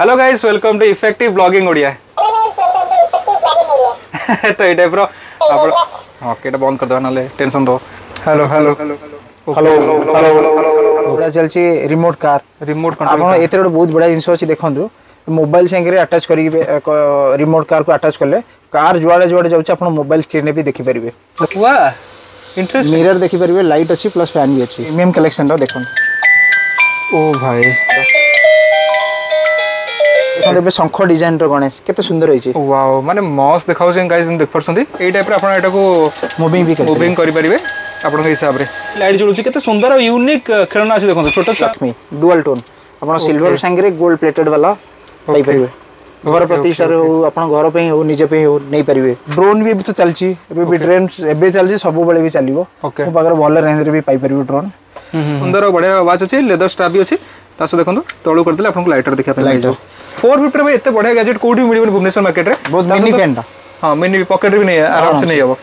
Hello guys welcome to effective blogging Odia তো এই টাইপর ଆପଣ ଓକେ ଏଇଟା ବନ୍ଦ କରିଦେବା ନହେଲେ ଟେନସନ୍ ଦେବ ହ୍ୟାଲୋ ହ୍ୟାଲୋ ହ୍ୟାଲୋ ହ୍ୟାଲୋ ପୁରା ଚାଲିଛି ରିମୋଟ୍ କାର୍ ରିମୋଟ୍ ଆପଣ ଏଥିରେ ଗୋଟେ ବହୁତ ବଢ଼ିଆ ଜିନିଷ ଅଛି ଦେଖନ୍ତୁ ମୋବାଇଲ ସାଙ୍ଗରେ ଆଟାଚ୍ କରିକି ରିମୋଟ୍ କାର୍କୁ ଆଟାଚ୍ କଲେ କାର୍ ଯୁଆଡ଼େ ଯୁଆଡ଼େ ଯାଉଛି ଆପଣ ମୋବାଇଲ ସ୍କ୍ରିନ୍ରେ ବି ଦେଖିପାରିବେ ମିରର ଦେଖିପାରିବେ ଲାଇଟ୍ ଅଛି ପ୍ଲସ୍ ଫ୍ୟାନ୍ ବି ଅଛି ପ୍ରିମିୟମ୍ କଲେକ୍ସନ୍ର ଦେଖନ୍ତୁ ଓ ଭାଇ ଆପଣ ଏବେ ଶଙ୍ଖ ଡିଜାଇନର ଗଣେଶ କେତେ ସୁନ୍ଦର ହେଇଛି ୱାଓ ମାନେ ମସ୍ତ ଦେଖାଉଛି ଗାଇସ୍ ଦେଖିପାରୁଛନ୍ତି ଏଇ ଟାଇପ୍ର ଆପଣ ଏଟାକୁ ମୁଭିଂ ବି ମୁଭିଂ କରିପାରିବେ ଆପଣଙ୍କ ହିସାବରେ ଲାଇଟ୍ ଜଳୁଛି କେତେ ସୁନ୍ଦର ଆଉ ୟୁନିକ୍ ଖେଳନା ଅଛି ଦେଖନ୍ତୁ ଛୋଟ ଲକ୍ଷ୍ମୀ ଡୁଆଲ୍ ଟୋନ୍ ଆପଣ ସିଲଭର ସାଙ୍ଗରେ ଗୋଲ୍ଡ ପ୍ଲେଟେଡ୍ ବାଲା ପାଇପାରିବେ ଘର ପ୍ରତିଷ୍ଠାରେ ହଉ ଆପଣ ଘର ପାଇଁ ହଉ ନିଜ ପାଇଁ ହଉ ନେଇପାରିବେ ଡ୍ରୋନ୍ ବି ଏବେ ତ ଚାଲିଛି ଏବେ ବି ଡ୍ରେନ୍ ଏବେ ଚାଲିଛି ସବୁବେଳେ ବି ଚାଲିବ ମୋ ପାଖରେ ଭଲ ରେଞ୍ଜରେ ବି ପାଇପାରିବେ ଡ୍ରୋନ୍ ସୁନ୍ଦର ବଢ଼ିଆ ୱାଚ୍ ଅଛି ଲେଦର ଷ୍ଟ୍ରାପ୍ ବି ଅଛି ତା ସହ ଦେଖନ୍ତୁ ତଳୁ କରିଦେଲେ ଆପଣଙ୍କୁ ଲାଇଟର ଦେଖିବା ପାଇଁ ଲାଇଟର ଫୋର୍ ଫିଫ୍ଟିରେ ଭାଇ ଏତେ ବଢ଼ିଆ ଗ୍ୟାଜେଟ୍ କୋଉଠି ମିଳିବନି ଭୁବନେଶ୍ୱର ମାର୍କେଟରେ ବହୁତ ମିନି ଫ୍ୟାନ୍ଟା ହଁ ମିନି ପକେଟରେ ବି ନେଇ ଆରାମସେ ନେଇହେବ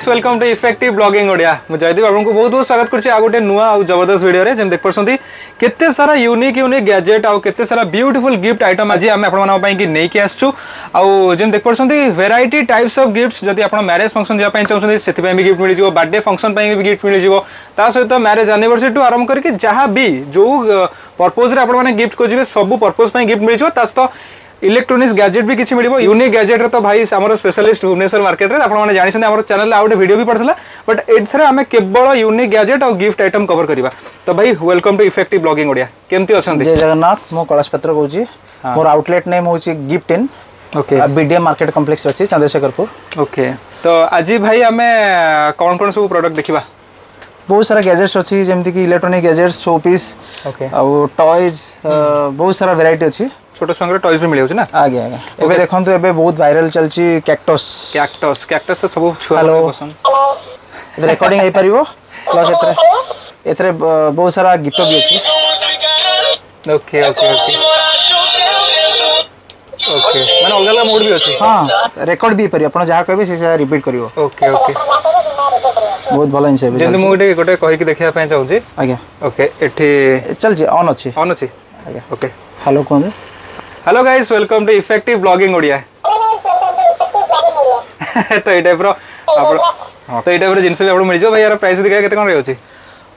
guys welcome to effective blogging Odia मुझे आपको बहुत बहुत स्वागत करुच्छे आ गए नुआ आउ जबरदस्त भिडियो जमीन देख पड़ते केते सारा यूनिक यूनिक गैजेट आउ केते सारा ब्यूटीफुल गिफ्ट आइटम आज आम आपकी नहीं कि आसचु आम देख पड़ते भेरिट टाइप्स अफ गिफ्ट जदि आप म्यारेज फंक्शन जाए चाहते से गिफ्ट मिल जाए बार्थडे फंक्शन पर भी गिफ्ट मिल जाता सहित म्यारेज आनिवर्सरी टू आरंभ करके जहाँ भी जो पर्पोज आप गिफ्ट खोजे सब पर्पोज गिफ्ट मिल जाए इलेक्ट्रोनिक्स गैजेट भी किसी मिले यूनिक गैजेट तो भाई स्पेशलिस्ट भुवनेश्वर मार्केट में आप जानते हैं चैनल आउ गए भिड भी पड़ा बट एथे आम केवल यूनिक गैजेट और गिफ्ट आइटम कवर कर तो भाई welcome to effect blogging Odia केमती अच्छा जय जगन्नाथ मुझ कलाश पत्र कौन हाँ। मोर आउटलेट नेम हूँ gift in okay BDM market complex अच्छी चंद्रशेखरपुर ओके तो आज भाई आम कौन कौन सब प्रडक्ट देखा बहुत सारा गैजेट्स अच्छी electronic gadgets show piece toys बहुत सारा भेर अच्छी छोट छुआ टयज भी मिल जाऊँ ना आज्ञा आज्ञा एवं देखो एवं बहुत भाइराल चलती कैक्टस कैक्टस कैक्टस तो सब छुआ पसंद रेकर्डिंग हो पार प्लस एथरे बहुत सारा गीत भी अच्छे ओके ओके ओके ओके मैंने अलग अलग मोड भी अच्छे हाँ रेकर्ड भी पारे आपड़ जहाँ कहे से रिपीट कर ओके ओके बहुत भल जिन मुझे गोटे गोटे कहीकि देखा चाहूँगी आज्ञा ओके ये चलती अन् अच्छे अन् अच्छे आज्ञा ओके हेलो कहते hello guys welcome to effective blogging Odia তো এই টাইপর ଆପଣ ହଁ ତ ଏଇ ଟାଇପ୍ର ଜିନିଷ ବି ଆପଣଙ୍କୁ ମିଳିଯିବ ଭାଇ ଏହାର ପ୍ରାଇସ୍ ଦେଖିବା କେତେ କ'ଣ ରହୁଛି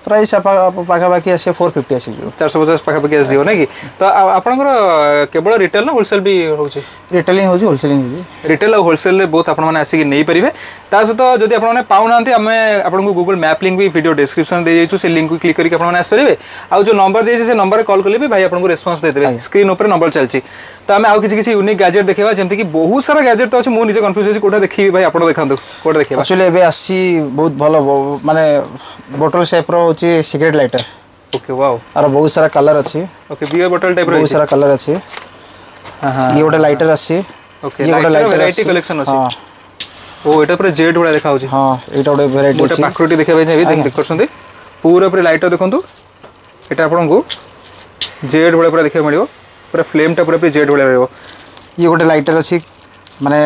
प्राइस पाखापाखि आस फोर फिफ्टी आस चार सौ पचास पाखापाखी आज ना कि तो आप केवल रिटेल ना होलसेल भी हो रिटेलिंग हूँ होलसेलिंग रिटेल और होलसेल बहुत आपसिक नहीं पारे सहित जब आप आम आपको गुगुल मैप लिंक भी भिडियो डिस्क्रिप्सन दे से लिंक को क्लिक करके आसपारे आज जो नंबर देखिए से नंबर कल कले भी भाई आपको रेस्पन्स देते स्क्रीन उपर नंबर चलती तो आम आज किसी किसी यूनिक गैजेट देखा जमीक बहुत सारा गैजेट तो अच्छे मुझे निजे कन्फ्यूज होती कौटा देखी भाई आप देखा कौटा देखिए एक्चुअली एस बहुत भल मानने बोटल सेप्र ହେଉଛି ସିଗାରେଟ୍ ଲାଇଟର୍ ଓକେ ୱାଓ ଆର ବହୁତ ସାରା କଲର୍ ଅଛି ଓକେ ବିୟର ବଟଲ୍ ଟାଇପ୍ର ବହୁତ ସାରା କଲର୍ ଅଛି ଇଏ ଗୋଟେ ଲାଇଟର୍ ଅଛି ଓକେ ଇଏ ଗୋଟେ ଲାଇଟର୍ ଭେରାଇଟି କଲେକ୍ସନ୍ ଅଛି ହଁ ଓ ଏଇଟା ପୁରା ଜେଡ୍ ଭଳିଆ ଦେଖାଯାଉଛି ହଁ ଏଇଟା ଗୋଟେ ଭେରାଇଟି ଗୋଟେ ପାଖରୁଟି ଦେଖିବା ପାଇଁ ଚାହିଁବି ଦେଖୁଛନ୍ତି ପୁରା ପୁରା ଲାଇଟର୍ ଦେଖନ୍ତୁ ଏଇଟା ଆପଣଙ୍କୁ ଜେଡ୍ ଭଳିଆ ପୁରା ଦେଖିବାକୁ ମିଳିବ ପୁରା ଫ୍ଲେମ୍ଟା ପୁରା ପୁରି ଜେଡ୍ ଭଳିଆ ରହିବ ଇଏ ଗୋଟେ ଲାଇଟର୍ ଅଛି ମାନେ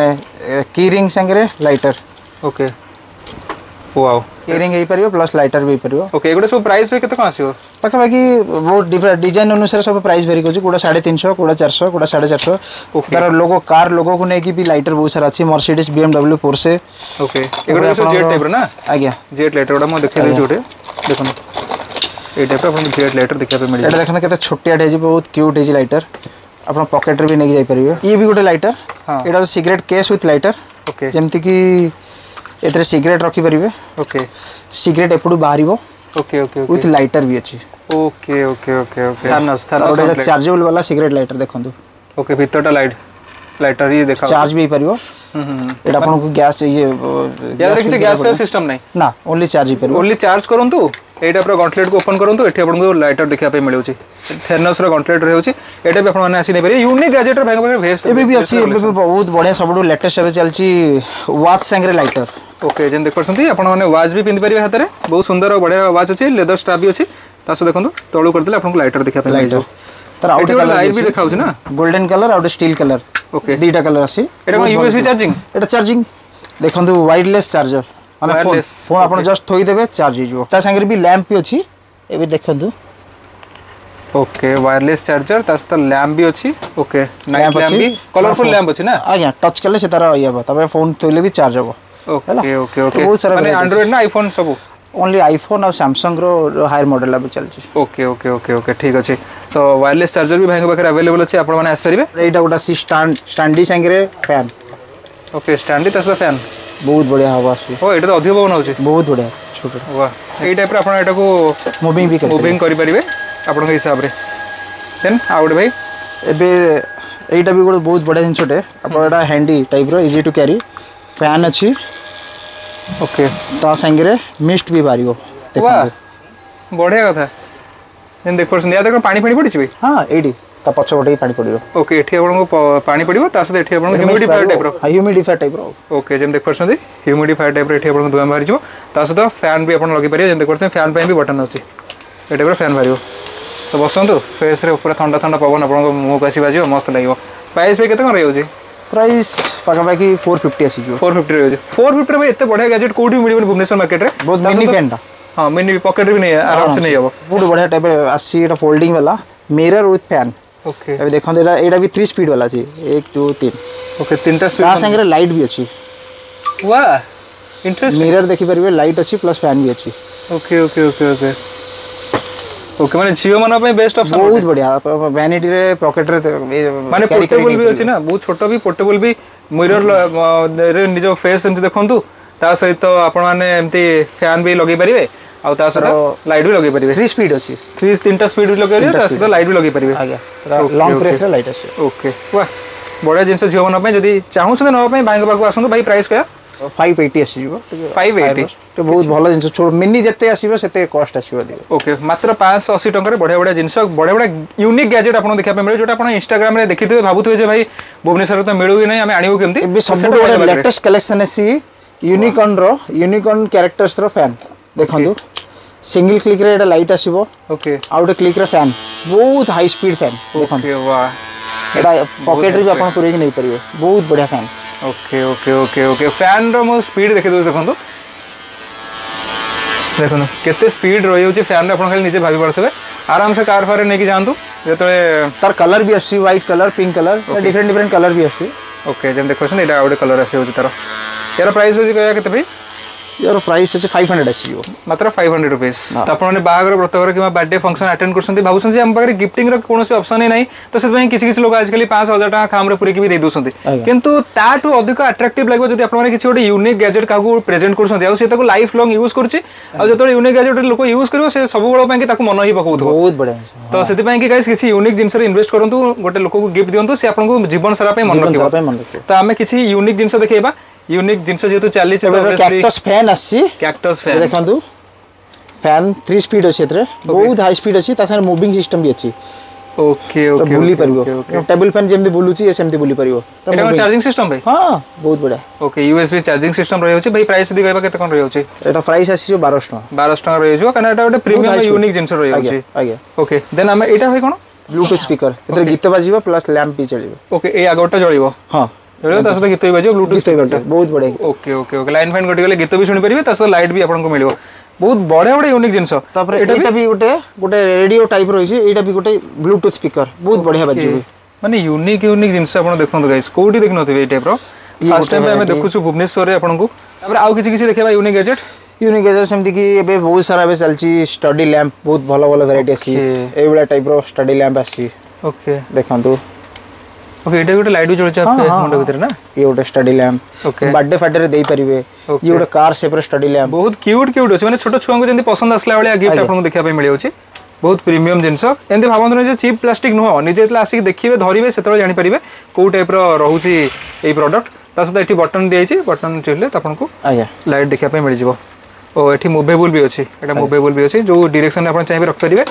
କି ରିଙ୍ଗ ସାଙ୍ଗରେ ଲାଇଟର୍ ଓକେ को आओ ଇୟରିଂ ହେଇପାରିବ ପ୍ଲସ୍ ଲାଇଟର ବି ହେଇପାରିବ ଓକେ ଏଗୁଡ଼ା ସବୁ ପ୍ରାଇସ୍ ଭାଇ କେତେ କ'ଣ ଆସିବ ପାଖାପାଖି ବହୁତ ଡିଫରେଣ୍ଟ ଡିଜାଇନ୍ ଅନୁସାରେ ସବୁ ପ୍ରାଇସ୍ ଭେରି କରୁଛି କେଉଁଟା ସାଢ଼େ ତିନିଶହ କେଉଁଟା ଚାରିଶହ କେଉଁଟା ସାଢ଼େ ଚାରିଶହ ତା'ର ଲୋକ କାର୍ ଲୋକକୁ ନେଇକି ବି ଲାଇଟର ବହୁତ ସାରା ଅଛି ମର୍ସିଡିସ୍ ବିଏମ୍ଡବ୍ଲ୍ୟୁ ପୋର୍ସେ ଓକେ ଏଗୁଡ଼ା ସବୁ ଜେଟ୍ ଟାଇପ୍ର ନା ଆଜ୍ଞା ଜେଟ୍ ଲାଇଟର ଗୁଡ଼ା ମୁଁ ଦେଖେଇଦେଉଛି ଗୋଟେ ଦେଖନ୍ତୁ ଏଇ ଟାଇପ୍ର ଆପଣଙ୍କୁ ଜେଟ୍ ଲାଇଟର ଦେଖିବା ପାଇଁ ମିଳିବ ଏଇଟା ଦେଖନ୍ତୁ କେତେ ଛୋଟିଆ ହେଇଛି ବହୁତ କ୍ୟୁଟ୍ ହେଇଛି ଲାଇଟର ଆପଣ ପକେଟରେ ବି ନେଇକି ଯାଇପାରିବେ ଇଏ ବି ଗୋଟେ ଲାଇଟର ଏଇଟା cigarette case with lighter okay ଯେମିତିକି एथरे सिगरेट रखी परिवे ओके सिगरेट एपडू बाहरिबो okay okay okay with lighter भी अछि ओके ओके ओके ओके थानस थानस चार्जेबल वाला सिगरेट लाइटर देखंदु ओके भितरटा लाइट लाइटर ही देखा चार्ज भी परिवो हम्म एटा हम्म. अपन को गैस ये या देखि गैस का सिस्टम नहीं ना ओनली चार्ज ही परिवो ओनली चार्ज करंतु एटा पर गंटलेट को ओपन करंतु एठी अपन को लाइटर देखिया पे मिलो छि थेनोस रो गंटलेट रहउ छि एटा भी अपन माने आसी नै परि यूनिक गैजेट रे भेंग भेंग एबे भी अछि एबे बहुत बढ़िया सब लेटेस्ट सब चल छि वाच संग रे लाइटर ওকে যেমন দেখিপারছেন আপনার ওয়াচ বি পিঁধি পারে হাতের বহু সুন্দর বড়িয়া ওয়াচ অছি লেদর স্ট্রাপ বি অছি তা সহ দেখুন তলু করে আপনার লাইটর দেখা লাইটর তার আউট কালার লাইট বি দেখা হচ্ছে না golden colour out steel colour okay দুইটা কালার আছে এটা ইউএসবি চার্জিং এটা চার্জিং দেখুন ওয়্যারলেস চার্জর মানে ফোন আপনার জস্ট থই দেবে চার্জ হয়ে যাব তা সাঙ্গে বি ল্যাম্প বি অছি এবে দেখুন ওকে ওয়্যারলেস চার্জর তা সহ ল্যাম্প বি অছি ওকে ল্যাম্প বি কালারফুল ল্যাম্প অছি না আজ্ঞা টচ করলে সে তার ইয়ে হবে তারপরে ফোন থইলে বি চার্জ হবে ओके ओके तो ओके एंड्रॉइड ना आईफोन सब ओनली आईफोन और सैमसंग हायर मॉडल अभी चलछि ओके ओके ओके ओके ठीक अच्छे तो वायरलेस चार्जर भी भाई के अवेलेबल अछि आपण माने आस गोटा सी स्टैंड स्टैंडी संगे फैन ओके स्टैंडी तसो फैन बहुत बढ़िया हवा आसी तो अधिक पवन होछि बहुत बढ़िया वाह टाइप रे आपण एटा को मूविंग भी कर मूविंग करि परिबे आपण के हिसाब रे देन आउट भाई एबे एटा भी बहुत बढ़िया जिनसटे आपण एटा हैंडी टाइप रो इजी टू कैरी फैन अच्छी ओके ता संगरे मिस्ट भी बाहर बढ़िया कथा देख देखो संध्या देखो पानी पड़ी पड़ी छि भाई ता पछ बटे पानी पड़ियो ओके एठी अपन को पानी पड़ियो ता से एठी अपन ह्यूमिडिफायर टाइप रो हां ह्यूमिडिफायर टाइप रो ओके जेम देखो संध ह्यूमिडिफायर टाइप रे एठी अपन दुआ मारि छो ता तो फैन भी अपन लगी परियो जें देखो फैन पे भी बटन अछि एटे पर फैन भरियो तो बसंतु फेस रे ऊपर ठंडा ठंडा पवन अपन को मुंह कासी बाजियो मस्त लागियो प्राइस पे केतना रहियो छी ପ୍ରାଇସ୍ ପାଖାପାଖି ଫୋର୍ ଫିଫ୍ଟି ଆସିଯିବ ଫୋର୍ ଫିଫ୍ଟି ରହିଛି ଫୋର୍ ଫିଫ୍ଟିରେ ଭାଇ ଏତେ ବଢ଼ିଆ ଗ୍ୟାଜେଟ୍ କେଉଁଠି ମିଳିବନି ଭୁବନେଶ୍ୱର ମାର୍କେଟରେ ବହୁତ ମିନି ପ୍ୟାନ୍ଟା ହଁ ମିନି ପକେଟ୍ରେ ବି ନେଇ ଆରାମସେ ନେଇହେବ ବହୁତ ବଢ଼ିଆ ଟାଇପ୍ର ଆସିଛି ଏଇଟା ଫୋଲ୍ଡିଂ ବାଲା ମିରର ୱିଥ୍ ଫ୍ୟାନ୍ ଓକେ ଏବେ ଦେଖନ୍ତୁ ଏଇଟା ଏଇଟା ବି ଥ୍ରୀ ସ୍ପିଡ୍ ବାଲା ଅଛି ଏକ ଟୁ ତିନି ଓକେ ତିନିଟା ସ୍ପିଡ୍ ତା ସାଙ୍ଗରେ ଲାଇଟ୍ ବି ଅଛି ୱା ଇଣ୍ଟରେଷ୍ଟ ମିରର ଦେଖିପାରିବେ ଲାଇଟ୍ ଅଛି ପ୍ଲସ୍ ଫ୍ୟାନ୍ ବି ଅଛି ଓକେ ଓକେ ଓକେ ଓକେ અને કમેન જીવમન પર બેસ્ટ ઓપ્શન બહુત બઢિયા વેનિટી રે પોકેટ રે મેન કેરેટેબલ ભી હોચી ના બહુત છોટો ભી પોટેબલ ભી મિરર રે નિજો ફેસ એંતે દેખંતુ તા સહી તો આપણ મને એમતી ફેન ભી લગી પરિવે આ તા સરો લાઈટ ભી લગી પરિવે 3 સ્પીડ હોચી 3 તીનટા સ્પીડ ભી લગી રયો તા સરો લાઈટ ભી લગી પરિવે આગા લોંગ પ્રેસ રે લાઈટ છે ઓકે વાહ બઢિયા જિન્સ જીવમન પર જો ચાહો સ ને નો પર બાંગ બાંગ આસું ભાઈ પ્રાઈસ કયા फाइव एटी आसो फाइव बहुत भल जिन कस्ट आसो ओके मात्र पाँच बढ़िया जिन बढ़िया बढ़िया यूनिक गैजेट देखा मिले जो आप इनग्राम देखी भाई भुवनेश्वर तो मिलू ना आम कलेक्शन आसी यूनिकॉर्न सिंगल क्लिक रे एटा लाइट आसीबो ओके आ क्लिक रे फैन बहुत हाई स्पीड फैन ओके वाह एटा पॉकेट रे आपण पुरे नै परिबे बहुत बढ़िया fan okay okay okay okay fan रो स्पीड देखि दो देखंतु देखंतु केते स्पीड रहि होची फैन रे आपण खाली निजे भाबी पड़थबे आराम से कार फारे नेकी जानतु जेतले तार कलर भी आसी white colour pink colour different different colour भी आसी ओके जेन देखो सन एटा आउट कलर आसी होची तारो यार प्राइस बजे कहया केते भाई यार प्राइस अछि 500 आस मात्र फाइव हंड्रेड रुपीज तो आपने बाहर व्रतघर कि बर्थडे फंक्शन अटेंड करसंती भाबुसंती जे पाखे पाखरे कौन से अप्सन ही नहीं तो से किसी किसी लोग आजकल 5000 टका खाम रे पुरे के भी देते दोसंती अच्छा। किंतु अधिक आट्राक्ट लगे जदि आपने किसी गोटे यूनिक गैजेट का प्रेजेंट करसंती लाइफ लंग यूज करछि आ यूनिक गैजेट लोक यूज कर सब बळ कि मन ही पकाउथो बहुत बढिया तो हाँ। से पाए कि यूनिक जिस इनभेस्ट करते गोटे लोक गिफ्ट दियंतु से आपन जीवन सारा मन रखिबो तो आम किसी यूनिक जिंस देखा ইউনিক জিনিস যেহেতু চালিয়েছে ক্যাকটস ফ্যান আসছি ক্যাকটস ফ্যান দেখন্তু ফ্যান 3 স্পিড আছে এতে বহুত হাই স্পিড আছে তা সাথে মুভিং সিস্টেম বি আছে ওকে ওকে বুলি পারিব টেবল ফ্যান যেমতি বুলুচি সেমতি বুলি পারিব এটা চার্জিং সিস্টেম ভাই হ্যাঁ বহুত বড় ওকে ইউএসবি চার্জিং সিস্টেম রই হচ্ছে ভাই প্রাইস যদি কইবা কত কোন রই হচ্ছে এটা প্রাইস আসিছো 1200 টাকা 1200 টাকা রই হচ্ছে কারণ এটা একটা প্রিমিয়াম ইউনিক জিনিস রই হচ্ছে আগে ওকে দেন আমি এটা ভাই কোন ব্লুটুথ স্পিকার এতে গীত বাজিব প্লাস ল্যাম্প বি চলিব ওকে এই আগরটা জ্বলিব হ্যাঁ ମିଳିବ ତା ସହିତ ଗୀତ ବି ବାଜିବ ବ୍ଲୁଟୁଥ୍ ବହୁତ ବଢ଼ିଆ okay okay okay line fine କଟିଗଲେ ଗୀତ ବି ଶୁଣିପାରିବେ ତା ସହିତ ଲାଇଟ୍ ବି ଆପଣଙ୍କୁ ମିଳିବ ବହୁତ ବଢ଼ିଆ ବଢ଼ିଆ ୟୁନିକ୍ ଜିନିଷ ତାପରେ ଏଇଟା ବି ଗୋଟେ ଗୋଟେ ରେଡିଓ ଟାଇପ୍ର ରହିଛି ଏଇଟା ବି ଗୋଟେ ବ୍ଲୁଟୁଥ୍ ସ୍ପିକର୍ ବହୁତ ବଢ଼ିଆ ବାଜିବ ମାନେ ୟୁନିକ୍ ୟୁନିକ୍ ଜିନିଷ ଆପଣ ଦେଖନ୍ତୁ ଗାଇସ୍ କୋଉଠି ଦେଖିନଥିବେ ଏଇ ଟାଇପ୍ର ଫାର୍ଷ୍ଟ ଟାଇମ୍ ଆମେ ଦେଖୁଛୁ ଭୁବନେଶ୍ୱରରେ ଆପଣଙ୍କୁ ତାପରେ ଆଉ କିଛି କିଛି ଦେଖିବା ୟୁନିକ୍ ଗ୍ୟାଜେଟ୍ ୟୁନିକ୍ ଗ୍ୟାଜେଟ୍ ସେମିତିକି ଏବେ ବହୁତ ସାରା ଏବେ ଚାଲିଛି ଷ୍ଟଡି ଲ୍ୟାମ୍ପ ବହୁତ ଭଲ ଭଲ ଭେରାଇଟି ଆସିଛି ଏଇଭଳିଆ ଟାଇପ୍ର ଷ୍ଟଡି ଲ୍ୟାମ୍ପ ଆସିଛି ଓକେ ଦେଖନ୍ତୁ ओके एटा गोटे लाइट भी जळुछ मुंड भीतर ना ये गोटे स्टडी लैंप ओके बर्थडे फाटे रे देई परिवे ये गोटे कार शेप रे स्टडी लैंप बहुत क्यूट क्यूट अछि माने छोटो छुवा को जेंती पसंद असला वाला गिफ्ट आपन को देखिया पे मिलियो छी ବହୁତ ପ୍ରିମିୟମ୍ ଜିନିଷ ଏମିତି ଭାବନ୍ତୁନି ଯେ ଚିପ୍ ପ୍ଲାଷ୍ଟିକ୍ ନୁହଁ ନିଜେ ଯେତେବେଳେ ଆସିକି ଦେଖିବେ ଧରିବେ ସେତେବେଳେ ଜାଣିପାରିବେ କେଉଁ ଟାଇପ୍ର ରହୁଛି ଏଇ ପ୍ରଡ଼କ୍ଟ ତା ସହିତ ଏଠି ବଟନ୍ ଦିଆଯାଇଛି ବଟନ୍ ଟିପିଲେ ଆପଣଙ୍କୁ ଲାଇଟ୍ ଦେଖିବା ପାଇଁ ମିଳିଯିବ ଓ ଏଠି ମୁଭେବୁଲ୍ ବି ଅଛି ଏଇଟା ମୁଭେବୁଲ୍ ବି ଅଛି ଯେଉଁ ଡିରେକ୍ସନ୍ରେ ଆପଣ ଚାହିଁବେ ରଖିପାରିବେ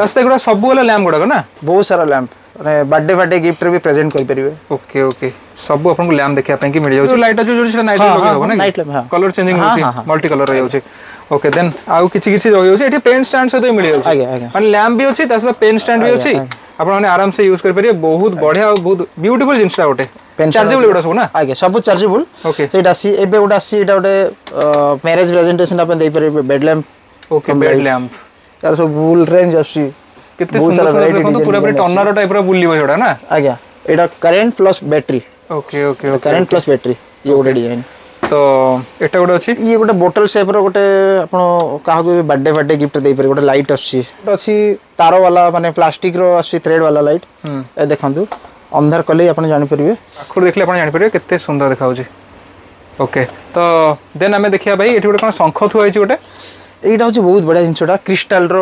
ତା ସହିତ ଏଗୁଡ଼ା ସବୁ ହେଲା ଲ୍ୟାମ୍ପ ଗୁଡ଼ାକ ନା ବହୁତ ସାରା ଲ୍ୟାମ୍ପ बर्थडे फर्थडे गिफ्ट रे भी प्रेजेंट कर परिवे ओके ओके सब अपन को लैंप देखिया पई कि मिल जाउ लाइट जो जो नाइट लगे हो ना नाइट लैम्प कलर चेंजिंग होची मल्टी कलर हो छी ओके देन आउ किछि किछि रहि छी एठी पेन स्टैंड सहित मिल जाउची आगे आगे मान लैम्प भी होची तासा पेन स्टैंड भी होची अपन माने आराम से यूज कर परिवे बहुत बढ़िया और बहुत ब्यूटीफुल जिंसटा ओटे चार्जेबल गुडा सब ना आगे सब चार्जेबल ओके सेटा सी एबे उडा सी एटा ओटे मैरिज प्रेजेंटेशन अपन देई परिवे bed lamp okay bed lamp यार सब फुल रेंज आसी କେତେ ସୁନ୍ଦର ସୁନ୍ଦର ପୁରା ପୁରାପୁରି ଟର୍ନାର ଟାଇପର ବୁଲିବ ଏଇଟା ନା ଆଜ୍ଞା ଏଇଟା current plus battery okay okay current plus battery ଇଏ ଗୋଟେ ଡିଜାଇନ୍ ତ ଏଇଟା ଗୋଟେ ଅଛି ଇଏ ଗୋଟେ ବୋଟଲ ସେପ୍ର ଗୋଟେ ଆପଣ କାହାକୁ ବି ବାର୍ଥଡେ ବାର୍ଥଡେ ଗିଫ୍ଟ ଦେଇପାରିବେ ଗୋଟେ ଲାଇଟ୍ ଆସୁଛି ଗୋଟେ ଅଛି ତାର ବାଲା ମାନେ ପ୍ଲାଷ୍ଟିକ୍ର ଆସୁଛି ଥ୍ରେଡ୍ ବାଲା ଲାଇଟ୍ ଏ ଦେଖନ୍ତୁ ଅନ୍ଧାର କଲେ ଆପଣ ଜାଣିପାରିବେ ଆଖରୁ ଦେଖିଲେ ଆପଣ ଜାଣିପାରିବେ କେତେ ସୁନ୍ଦର ଦେଖାଯାଉଛି ଓକେ ତ ଦେନ୍ ଆମେ ଦେଖିବା ଭାଇ ଏଠି ଗୋଟେ କ'ଣ ଶଙ୍ଖ ଥୁଆ ହେଇଛି ଗୋଟେ এইটা হচ্ছে বহুত বড়িয়া জিনিসটা ক্রিস্টাল র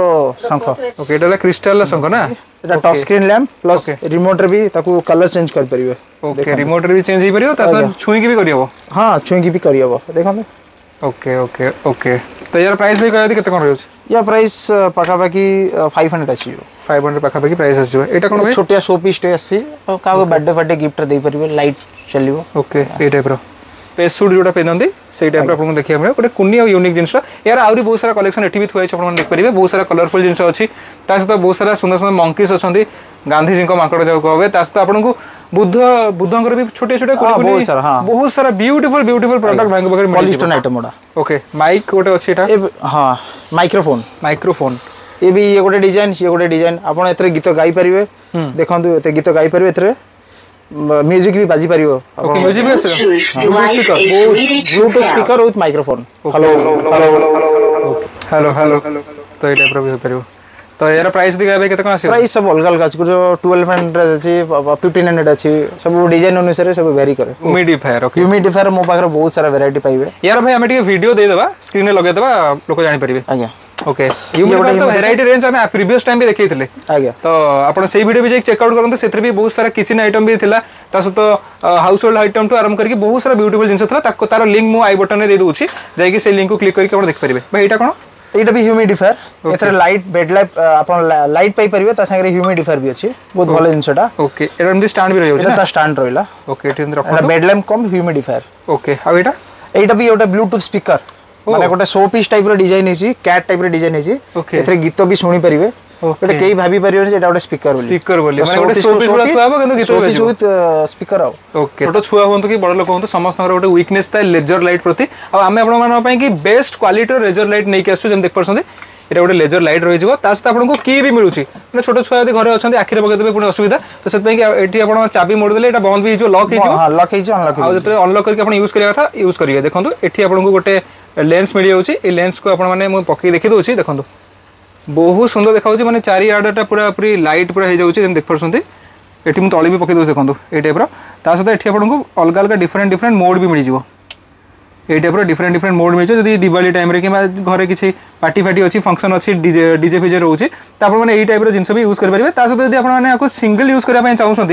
শঙ্খ ওকে এটা হলো ক্রিস্টাল র শঙ্খ না এটা touch screen lamp plus remote রে বি তাকু কালার চেঞ্জ করি পারিবে ওকে রিমোট রে বি চেঞ্জ হই পারিবে তার ছুঁই কি বি করি হবো হ্যাঁ ছুঁই কি বি করি হবো দেখুন ওকে ওকে ওকে তো ইয়ার প্রাইস বি কইয়া দি কত কোন রহুছ ইয়া প্রাইস পাখাপাখি 500 আসিব 500 পাখাপাখি প্রাইস আসিব এটা কোন ছোটিয়া শো পিস তে আসি কাউ বার্থডে ফার্থডে গিফট দেই পারিবে লাইট চলিব ওকে এই টাইপ র পেজ ସୁଟ୍ ଯେଉଁଟା ପିନ୍ଧନ୍ତି ସେଇ ଟାଇପ୍ର ଆପଣଙ୍କୁ ଦେଖିବାକୁ ମିଳିବ ଗୋଟେ କୁନି ଆଉ ୟୁନିକ୍ ଜିନିଷ ଏହାର ଆହୁରି ବହୁତ ସାରା କଲେକ୍ସନ୍ ଏଠି ବି ଥୁଆ ହେଇଛି ଆପଣମାନେ ଦେଖିପାରିବେ ବହୁତ ସାରା କଲରଫୁଲ୍ ଜିନିଷ ଅଛି ତା ସହିତ ବହୁତ ସାରା ସୁନ୍ଦର ସୁନ୍ଦର ମଙ୍କିସ୍ ଅଛନ୍ତି ଗାନ୍ଧିଜୀଙ୍କ ମାଙ୍କଡ଼ ଯାହାକୁ କହିବେ ତା ସହିତ ଆପଣଙ୍କୁ ବୁଦ୍ଧ ବୁଦ୍ଧଙ୍କର ବି ଛୋଟିଆ ଛୋଟିଆ ବହୁତ ସାରା ବିୟୁଟିଫୁଲ ବିୟୁଟିଫୁଲ ପ୍ରଡକ୍ଟ ଭାଇଙ୍କ ପାଖରେ ପଲିଷ୍ଟନ୍ ଆଇଟମ୍ ଗୁଡ଼ା ଓକେ ମାଇକ୍ ଗୋଟେ ଅଛି ଏଇଟା ହଁ ମାଇକ୍ରୋଫୋନ୍ ମାଇକ୍ରୋଫୋନ୍ ଇଏ ବି ଇଏ ଗୋଟେ ଡିଜାଇନ୍ ସିଏ ଗୋଟେ ଡିଜାଇନ୍ ଆପଣ ଏଥିରେ ଗୀତ ଗାଇପାରିବେ ଦେଖନ୍ତୁ ଏତେ ଗୀତ ଗାଇପାରିବେ ଏଥିରେ ମ୍ୟୁଜିକ୍ ବି ବାଜି ପାରିବ Bluetooth speaker with microphone hello hello hello ତ ଏଇ ଟାଇପ୍ର ବି ହେଇପାରିବ ତ ଏହାର ପ୍ରାଇସ୍ ଦିଗା ଏବେ କେତେ କ'ଣ ଆସିବ ପ୍ରାଇସ୍ ସବୁ ଅଲଗା ଅଲଗା ଅଛି ଟୁଏଲ୍ଭ ହଣ୍ଡ୍ରେଡ୍ ଅଛି ଫିଫ୍ଟିନ୍ ହଣ୍ଡ୍ରେଡ୍ ଅଛି ସବୁ ଡିଜାଇନ୍ ଅନୁସାରେ ସବୁ ଭେରି କରେ ହ୍ୟୁମିଡିଫାୟର୍ ହ୍ୟୁମିଡିଫାୟର୍ ମୋ ପାଖରେ ବହୁତ ସାରା ଭେରାଇଟି ପାଇବେ ଏହାର ଭାଇ ଆମେ ଟିକେ ଭିଡ଼ିଓ ଦେଇଦେବା ସ୍କ୍ରିନ୍ରେ ଲଗେଇଦେବା ଲୋକ ଜାଣିପାରିବେ ଆଜ୍ଞା ओके भेराइट रेंज आम प्रिवियस टाइम भी देखते हैं तो आप से भिड भी जाइए चेकआउट करते से भी बहुत सारा किचन आइटम भी था सहित हाउस होल्ड आइटम टू आरंभ करके बहुत सारा ब्यूटीफुल जिनस तार लिंक मुझे आई बटन में दे दूसरी जैकि से लिंक को क्लिक करके देखिए भाई यहाँ कौन এইটা বি হিউমিডিফায়ার এতে লাইট বেড লাইট আপনার লাইট পাই পারিবে তা সাথে হিউমিডিফায়ার বি আছে বহুত ভালো জিনিসটা ওকে এটা এমনি স্ট্যান্ড বি রয়েছে এটা স্ট্যান্ড রইলা ওকে এটা এমনি রাখো এটা bed lamp cum humidifier okay আর এটা এইটা বি ওটা ব্লুটুথ স্পিকার ମାନେ ଗୋଟେ ସୋ ପିସ୍ ଟାଇପ୍ର ଡିଜାଇନ୍ ହେଇଛି କ୍ୟାଟ୍ ଟାଇପ୍ର ଡିଜାଇନ୍ ହେଇଛି ଏଥିରେ ଗୀତ ବି ଶୁଣିପାରିବେ ଗୋଟେ କେହି ଭାବି ପାରିବେନି ଯେ ଏଟା ଗୋଟେ ସ୍ପିକର ବୋଲି ସ୍ପିକର ବୋଲି ମାନେ ଗୋଟେ ସୋ ପିସ୍ ଭଳିଆ ହେବ କିନ୍ତୁ ଗୀତ ବି ୱିଥ୍ ସ୍ପିକର ଆଉ ଓକେ ଛୋଟ ଛୁଆ ହୁଅନ୍ତୁ କି ବଡ଼ ଲୋକ ହୁଅନ୍ତୁ ସମସ୍ତଙ୍କର ଗୋଟେ ୱିକନେସ୍ ଥାଏ ଲେଜର ଲାଇଟ୍ ପ୍ରତି ଆଉ ଆମେ ଆପଣମାନଙ୍କ ପାଇଁ କି ବେଷ୍ଟ କ୍ୱାଲିଟିର ଲେଜର ଲାଇଟ୍ ନେଇକି ଆସୁଛୁ ଯେମିତି ଦେଖିପାରୁଛନ୍ତି এটা গোটে লেজর লাইট রয়েছে তা সহ আপনার কি বি মিলুছি মানে ছোট ছুয়া যদি ঘরে অনেক আখিরে পকাই দেবে পুরো অসুবিধা তো সেপাই এটি আপনার চাবি মোড়ি দেলে এটা বন্ধ হয়ে লক হয়ে লক হয়ে অনলক যেতে অনলক করি আপনার ইউজ করা কথা ইউজ করবে দেখুন এটি আপনার গোটে ଲେନ୍ସ ମିଳିଯାଉଛି ଏଇ ଲେନ୍ସକୁ ଆପଣମାନେ ମୁଁ ପକେଇକି ଦେଖିଦେଉଛି ଦେଖନ୍ତୁ ବହୁତ ସୁନ୍ଦର ଦେଖାଯାଉଛି ମାନେ ଚାରିଆଡ଼ଟା ପୁରା ପୁରି ଲାଇଟ୍ ପୁରା ହେଇଯାଉଛି ଯେମିତି ଦେଖିପାରୁଛନ୍ତି ଏଠି ମୁଁ ତଳେ ବି ପକେଇ ଦେଉଛି ଦେଖନ୍ତୁ ଏଇ ଟାଇପ୍ର ତା ସହିତ ଏଠି ଆପଣଙ୍କୁ ଅଲଗା ଅଲଗା ଡିଫରେଣ୍ଟ ଡିଫରେଣ୍ଟ ମୋଡ଼ ବି ମିଳିଯିବ এই টাইপর ডিফরেন্ট ডিফরেন্ট মোড মিলছে যদি দিওয়ালি টাইমে কিংবা ঘরে কিছু পার্টি ফাটি অছি ফংশন অছি ডিজে ডিজে ফিজে রয়েছে তো আপনার এই টাইপর জিনিস বি ইউজ করে পারবে তা সহ যদি আপনার সিঙ্গল ইউজ করা চাহুছেন